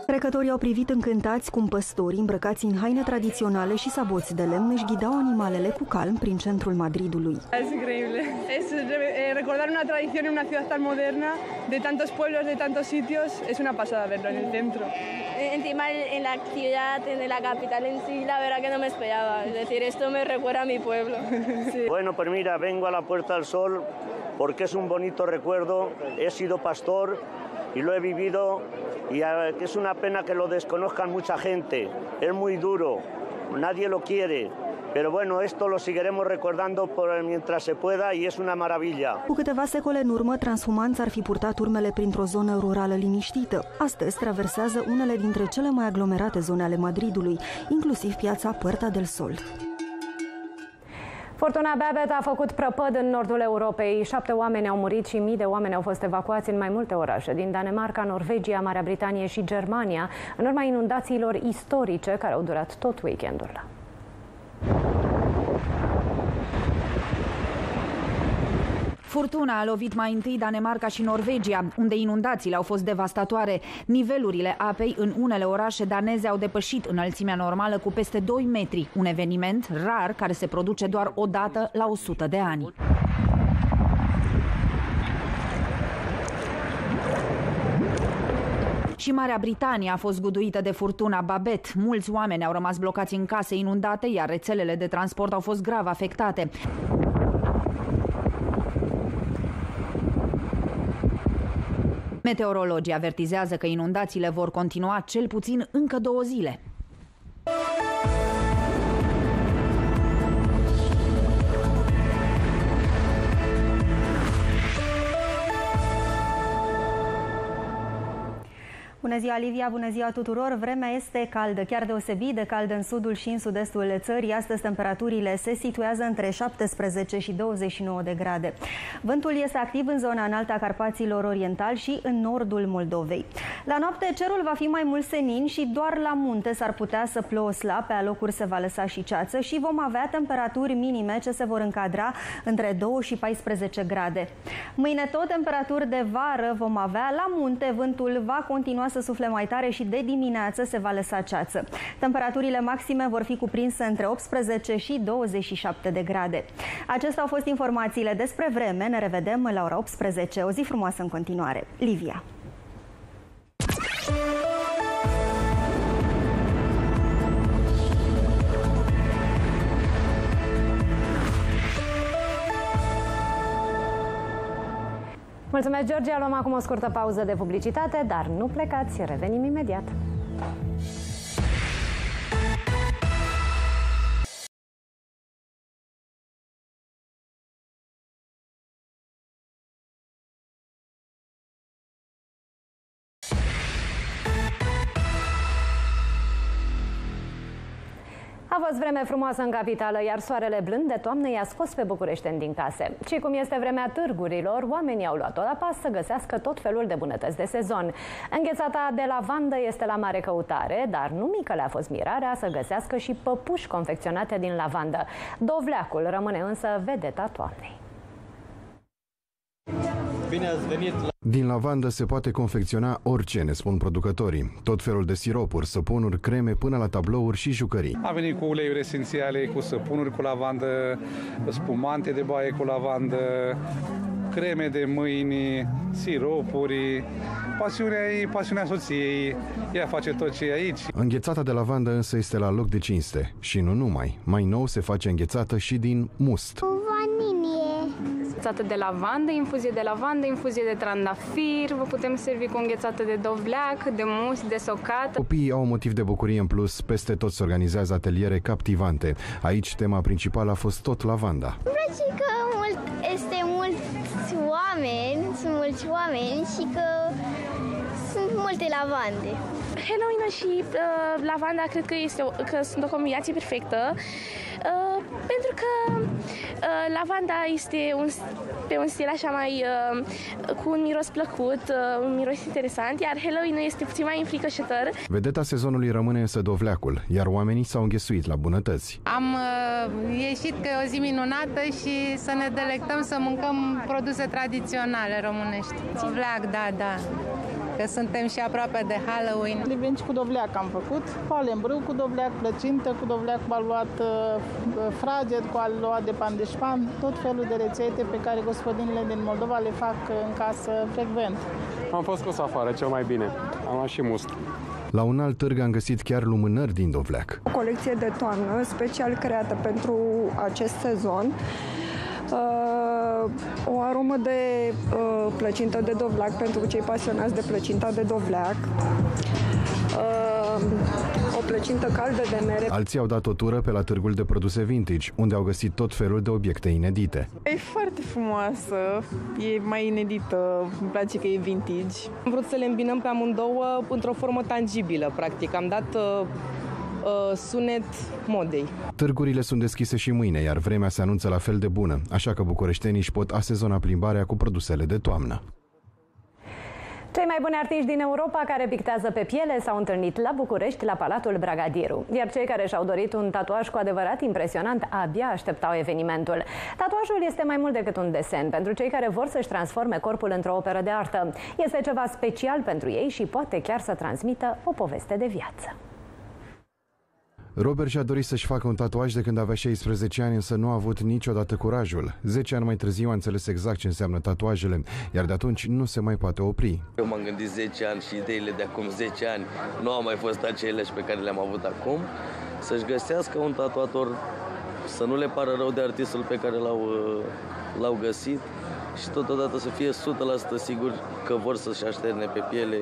Trecătorii au privit încântați cum păstorii îmbrăcați în haine tradiționale și saboți de lemn își ghidau animalele cu calm prin centrul Madridului. Es increíble. Es eh, recordar una tradición en una ciudad tan moderna, de tantos pueblos, de tantos sitios, es una pasada verlo en el centro. Encima en la ciudad, en la capital en sí, la verdad que no me esperaba. Es decir, esto me recuerda a mi pueblo. Sí. Bueno, pues mira, vengo a la Puerta del Sol porque es un bonito recuerdo. He sido pastor y lo he vivido y que es una pena que lo desconozcan mucha gente. Es muy duro, nadie lo quiere. Pero bueno, esto lo seguiremos recordando por mientras se pueda y es una maravilla. Cu câteva secole în urmă, transhumanți ar fi purtat urmele printr-o zonă rurală liniștită. Astăzi traversează unele dintre cele mai aglomerate zone ale Madridului, inclusiv piața Puerta del Sol. Fortuna Babet a făcut prăpăd în nordul Europei. Șapte oameni au murit și mii de oameni au fost evacuați în mai multe orașe din Danemarca, Norvegia, Marea Britanie și Germania, în urma inundațiilor istorice care au durat tot weekendul. Furtuna a lovit mai întâi Danemarca și Norvegia, unde inundațiile au fost devastatoare. Nivelurile apei în unele orașe daneze au depășit înălțimea normală cu peste 2 metri, un eveniment rar care se produce doar o dată la 100 de ani. Și Marea Britanie a fost guduită de furtuna Babet. Mulți oameni au rămas blocați în case inundate, iar rețelele de transport au fost grav afectate. Meteorologii avertizează că inundațiile vor continua cel puțin încă două zile. Bună ziua, Livia! Bună ziua tuturor! Vremea este caldă, chiar deosebit de caldă în sudul și în sud-estul țării. Astăzi temperaturile se situează între 17 și 29 de grade. Vântul este activ în zona înaltă a Carpaților Oriental și în nordul Moldovei. La noapte cerul va fi mai mult senin și doar la munte s-ar putea să plouă slab, pe alocuri se va lăsa și ceață și vom avea temperaturi minime ce se vor încadra între 2 și 14 grade. Mâine tot temperaturi de vară vom avea. La munte vântul va continua să sufle mai tare și de dimineață se va lăsa ceață. Temperaturile maxime vor fi cuprinse între 18 și 27 de grade. Acestea au fost informațiile despre vreme. Ne revedem la ora 18. O zi frumoasă în continuare. Livia. Mulțumesc, Georgia. Luăm acum o scurtă pauză de publicitate, dar nu plecați, revenim imediat. A fost vreme frumoasă în capitală, iar soarele blând de toamnă i-a scos pe bucureșteni din case. Și cum este vremea târgurilor, oamenii au luat-o la pas să găsească tot felul de bunătăți de sezon. Înghețata de lavandă este la mare căutare, dar nu mică le-a fost mirarea să găsească și păpuși confecționate din lavandă. Dovleacul rămâne însă vedeta toamnei. Bine ați venit la... Din lavandă se poate confecționa orice, ne spun producătorii. Tot felul de siropuri, săpunuri, creme, până la tablouri și jucării. A venit cu uleiuri esențiale, cu săpunuri cu lavandă, spumante de baie cu lavandă, creme de mâini, siropuri. Pasiunea ei, pasiunea soției, ea face tot ce e aici. Înghețata de lavandă însă este la loc de cinste. Și nu numai. Mai nou se face înghețată și din must. Vanilie. Înghețată de lavandă, infuzie de lavandă, infuzie de trandafir, vă putem servi cu înghețată de dovleac, de must, de socat. Copiii au motiv de bucurie în plus, peste tot se organizează ateliere captivante. Aici tema principală a fost tot lavanda. Îmi place că mult, este mulți oameni, sunt mulți oameni și că sunt multe lavande. Halloween și uh, lavanda cred că, este o, că sunt o combinație perfectă uh, pentru că uh, lavanda este un, pe un stil așa mai uh, cu un miros plăcut, uh, un miros interesant, iar Halloween este puțin mai înfricoșător. Vedeta sezonului rămâne însă dovleacul, iar oamenii s-au înghesuit la bunătăți. Am uh, ieșit că e o zi minunată și să ne delectăm să mâncăm produse tradiționale românești. Dovleac, da, da că suntem și aproape de Halloween. Livenci cu dovleac am făcut, palembrâu cu dovleac, plăcintă cu dovleac cu aluat uh, fraget, cu aluat de pandeșpan, tot felul de rețete pe care gospodinile din Moldova le fac în casă frecvent. Am fost scos afară, cel mai bine. Am luat și must. La un alt târg am găsit chiar lumânări din dovleac. O colecție de toamnă special creată pentru acest sezon uh, o aromă de uh, plăcintă de dovleac pentru cei pasionați de plăcinta de dovleac. Uh, o plăcintă caldă de mere. Alții au dat o tură pe la târgul de produse vintage, unde au găsit tot felul de obiecte inedite. E foarte frumoasă, e mai inedită, îmi place că e vintage. Am vrut să le îmbinăm pe amândouă într-o formă tangibilă, practic. Am dat uh, uh, sunet modei. Târgurile sunt deschise și mâine, iar vremea se anunță la fel de bună, așa că bucureștenii își pot asezona plimbarea cu produsele de toamnă. Cei mai buni artiști din Europa care pictează pe piele s-au întâlnit la București, la Palatul Bragadiru. Iar cei care și-au dorit un tatuaj cu adevărat impresionant abia așteptau evenimentul. Tatuajul este mai mult decât un desen pentru cei care vor să-și transforme corpul într-o operă de artă. Este ceva special pentru ei și poate chiar să transmită o poveste de viață. Robert și-a dorit să-și facă un tatuaj de când avea 16 ani, însă nu a avut niciodată curajul. 10 ani mai târziu a înțeles exact ce înseamnă tatuajele, iar de atunci nu se mai poate opri. Eu m-am gândit 10 ani și ideile de acum 10 ani nu au mai fost aceleași pe care le-am avut acum. Să-și găsească un tatuator, să nu le pară rău de artistul pe care l-au, l-au găsit și totodată să fie 100% sigur că vor să-și așterne pe piele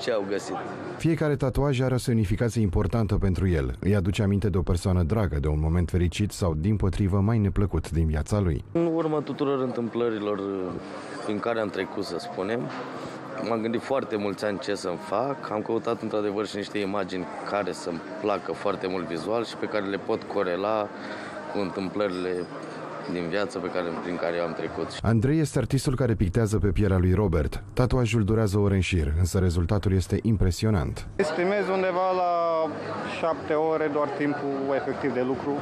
ce au găsit. Fiecare tatuaj are o semnificație importantă pentru el. Îi aduce aminte de o persoană dragă, de un moment fericit sau, din potrivă, mai neplăcut din viața lui. În urmă tuturor întâmplărilor uh, prin care am trecut, să spunem, m-am gândit foarte mulți ani ce să-mi fac. Am căutat într-adevăr și niște imagini care să-mi placă foarte mult vizual și pe care le pot corela cu întâmplările din viață pe care, prin care eu am trecut. Andrei este artistul care pictează pe pielea lui Robert. Tatuajul durează ore în șir, însă rezultatul este impresionant. Estimez undeva la șapte ore doar timpul efectiv de lucru,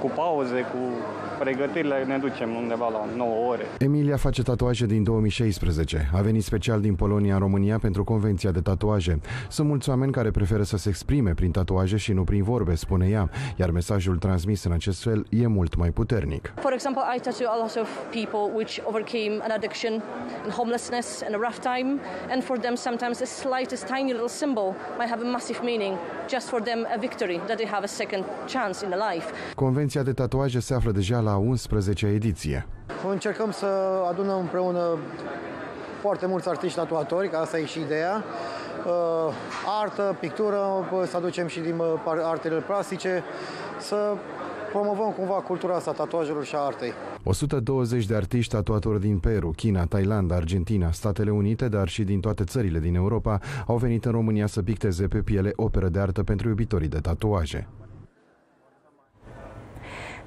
cu pauze, cu pregătirile ne ducem undeva la 9 ore. Emilia face tatuaje din 2016. A venit special din Polonia în România pentru convenția de tatuaje. Sunt mulți oameni care preferă să se exprime prin tatuaje și nu prin vorbe, spune ea, iar mesajul transmis în acest fel e mult mai puternic. For example, I tattoo a lot of people which overcame an addiction and homelessness and a rough time, and for them sometimes the slightest tiny little symbol might have a massive meaning, just for them a victory that they have a second chance in the life. Convenția de tatuaje se află deja la 11 ediție. Încercăm să adunăm împreună foarte mulți artiști tatuatori, că asta e și ideea. Uh, artă, pictură, să aducem și din artele plastice, să promovăm cumva cultura asta, tatuajelor și a artei. 120 de artiști tatuatori din Peru, China, Thailanda, Argentina, Statele Unite, dar și din toate țările din Europa, au venit în România să picteze pe piele opere de artă pentru iubitorii de tatuaje.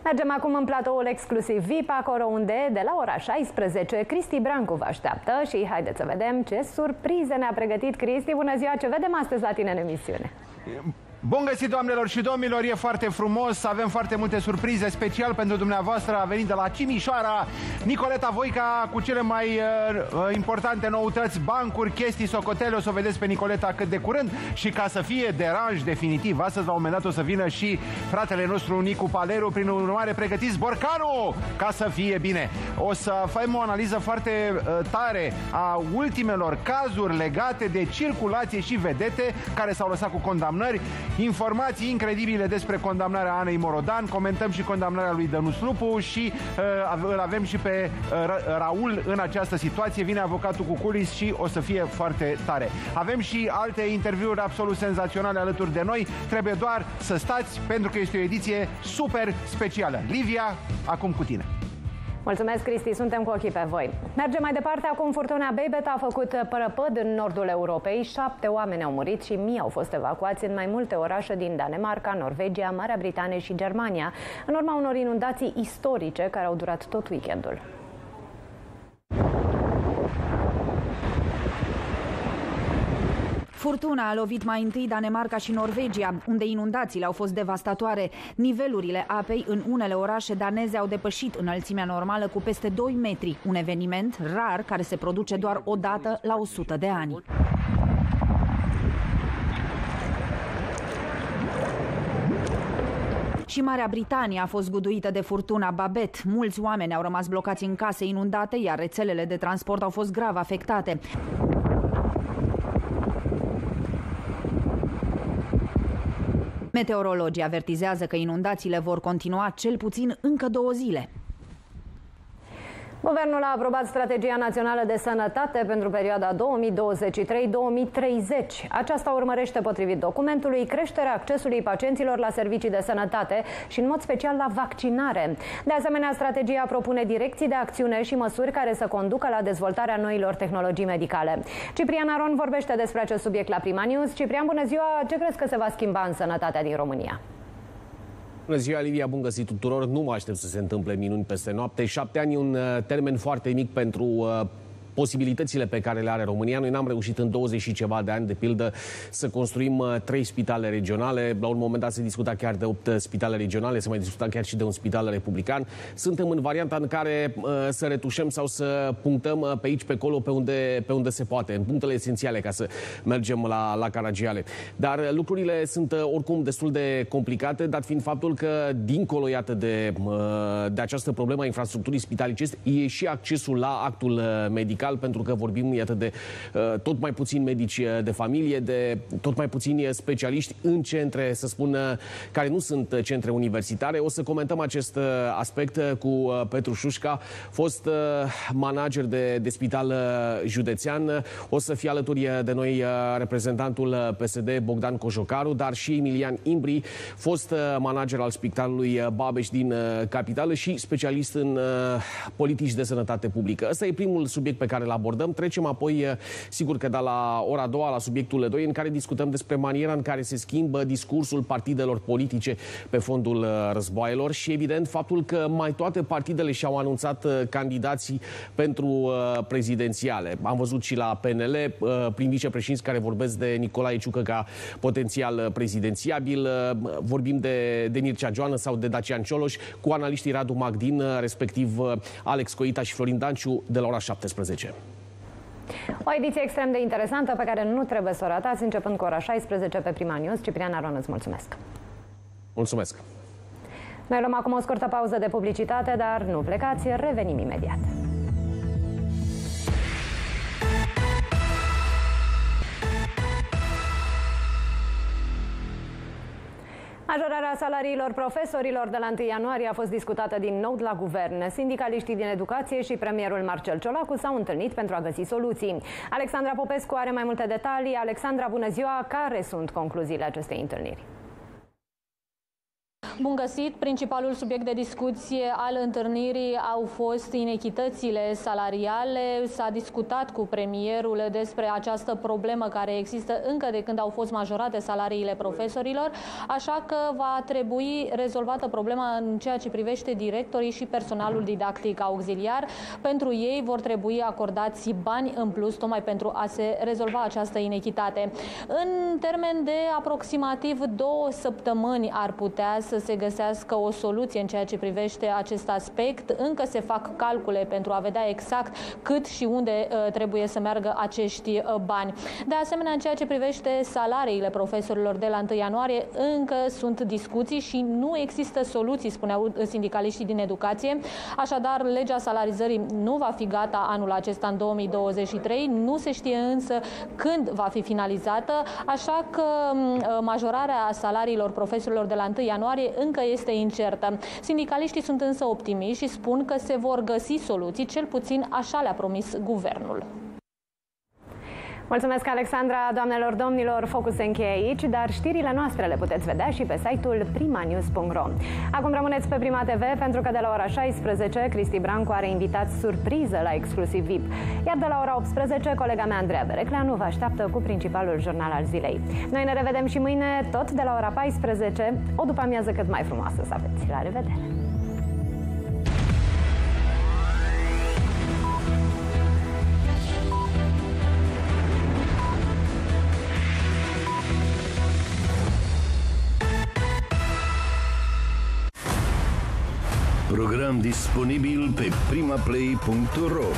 Mergem acum în platoul exclusiv VIP, acolo unde, de la ora 16, Cristi Brancu vă așteaptă și haideți să vedem ce surprize ne-a pregătit Cristi. Bună ziua, ce vedem astăzi la tine în emisiune? Bun găsit, doamnelor și domnilor, e foarte frumos, avem foarte multe surprize, special pentru dumneavoastră, a venit de la Cimișoara, Nicoleta Voica cu cele mai uh, uh, importante noutăți, bancuri, chestii, socotele, o să o vedeți pe Nicoleta cât de curând și ca să fie deranj definitiv, astăzi la un moment dat o să vină și fratele nostru Nicu Paleru, prin urmare pregătiți borcanul ca să fie bine. O să facem o analiză foarte uh, tare a ultimelor cazuri legate de circulație și vedete care s-au lăsat cu condamnări Informații incredibile despre condamnarea Anei Morodan, comentăm și condamnarea lui Dănuț Lupu și uh, îl avem și pe uh, Raul în această situație. Vine avocatul cu culis și o să fie foarte tare. Avem și alte interviuri absolut senzaționale alături de noi. Trebuie doar să stați pentru că este o ediție super specială. Livia, acum cu tine. Mulțumesc, Cristi, suntem cu ochii pe voi. Mergem mai departe. Acum furtuna Beibet a făcut părăpăd în nordul Europei. Șapte oameni au murit și mii au fost evacuați în mai multe orașe din Danemarca, Norvegia, Marea Britanie și Germania, în urma unor inundații istorice care au durat tot weekendul. Furtuna a lovit mai întâi Danemarca și Norvegia, unde inundațiile au fost devastatoare. Nivelurile apei în unele orașe daneze au depășit înălțimea normală cu peste 2 metri, un eveniment rar care se produce doar o dată la 100 de ani. Și Marea Britanie a fost guduită de furtuna Babet. Mulți oameni au rămas blocați în case inundate, iar rețelele de transport au fost grav afectate. Meteorologii avertizează că inundațiile vor continua cel puțin încă două zile. Guvernul a aprobat strategia națională de sănătate pentru perioada 2023-2030. Aceasta urmărește, potrivit documentului, creșterea accesului pacienților la servicii de sănătate și, în mod special, la vaccinare. De asemenea, strategia propune direcții de acțiune și măsuri care să conducă la dezvoltarea noilor tehnologii medicale. Ciprian Aron vorbește despre acest subiect la Prima News. Ciprian, bună ziua! Ce crezi că se va schimba în sănătatea din România? Bună ziua, Livia, bun găsit tuturor. Nu mă aștept să se întâmple minuni peste noapte. Șapte ani e un uh, termen foarte mic pentru uh, posibilitățile pe care le are România. Noi n-am reușit în 20 și ceva de ani, de pildă, să construim uh, trei spitale regionale. La un moment dat se discuta chiar de opt uh, spitale regionale, se mai discuta chiar și de un spital republican. Suntem în varianta în care uh, să retușăm sau să punctăm uh, pe aici, pe acolo, pe unde, pe unde se poate, în punctele esențiale ca să mergem la, la Caragiale. Dar uh, lucrurile sunt uh, oricum destul de complicate, dat fiind faptul că, dincolo, iată, de, uh, de această problemă a infrastructurii spitalicești, e și accesul la actul uh, medical medical, pentru că vorbim, iată, de uh, tot mai puțini medici uh, de familie, de tot mai puțini uh, specialiști în centre, să spun, care nu sunt centre universitare. O să comentăm acest aspect cu Petru Șușca, fost manager de, de spital județean. O să fie alături de noi reprezentantul PSD Bogdan Cojocaru, dar și Emilian Imbri, fost manager al spitalului Babeș din capitală și specialist în politici de sănătate publică. Ăsta e primul subiect pe care îl abordăm. Trecem apoi, eh, sigur că da la ora a doua, la subiectul 2, în care discutăm despre maniera în care se schimbă discursul partidelor politice pe fondul eh, războaielor și, evident, faptul că mai toate partidele și-au anunțat eh, candidații pentru prezidențiale. Am văzut și la PNL prin vicepreședinți care vorbesc de Nicolae Ciucă ca potențial prezidențiabil. Vorbim de, de Mircea Joană sau de Dacian Cioloș cu analiștii Radu Magdin, respectiv Alex Coita și Florin Danciu de la ora 17. 10. O ediție extrem de interesantă pe care nu trebuie să o ratați, începând cu ora 16 pe Prima News. Ciprian Aron, îți mulțumesc! Mulțumesc! Noi luăm acum o scurtă pauză de publicitate, dar nu plecați, revenim imediat. Majorarea salariilor profesorilor de la 1 ianuarie a fost discutată din nou la guvern. Sindicaliștii din educație și premierul Marcel Ciolacu s-au întâlnit pentru a găsi soluții. Alexandra Popescu are mai multe detalii. Alexandra, bună ziua! Care sunt concluziile acestei întâlniri? Bun găsit! Principalul subiect de discuție al întâlnirii au fost inechitățile salariale. S-a discutat cu premierul despre această problemă care există încă de când au fost majorate salariile profesorilor, așa că va trebui rezolvată problema în ceea ce privește directorii și personalul didactic auxiliar. Pentru ei vor trebui acordați bani în plus tocmai pentru a se rezolva această inechitate. În termen de aproximativ două săptămâni ar putea să se găsească o soluție în ceea ce privește acest aspect. Încă se fac calcule pentru a vedea exact cât și unde uh, trebuie să meargă acești uh, bani. De asemenea, în ceea ce privește salariile profesorilor de la 1 ianuarie, încă sunt discuții și nu există soluții, spuneau sindicaliștii din educație. Așadar, legea salarizării nu va fi gata anul acesta în 2023, nu se știe însă când va fi finalizată, așa că uh, majorarea salariilor profesorilor de la 1 ianuarie încă este incertă. Sindicaliștii sunt însă optimiști și spun că se vor găsi soluții, cel puțin așa le-a promis guvernul. Mulțumesc, Alexandra, doamnelor, domnilor, focus se încheie aici, dar știrile noastre le puteți vedea și pe site-ul primanews.ro. Acum rămâneți pe Prima TV pentru că de la ora 16 Cristi Brancu are invitat surpriză la exclusiv VIP. Iar de la ora 18, colega mea Andreea Berecleanu vă așteaptă cu principalul jurnal al zilei. Noi ne revedem și mâine, tot de la ora 14, o după amiază cât mai frumoasă să aveți. La revedere! Program disponibil pe primaplay.ro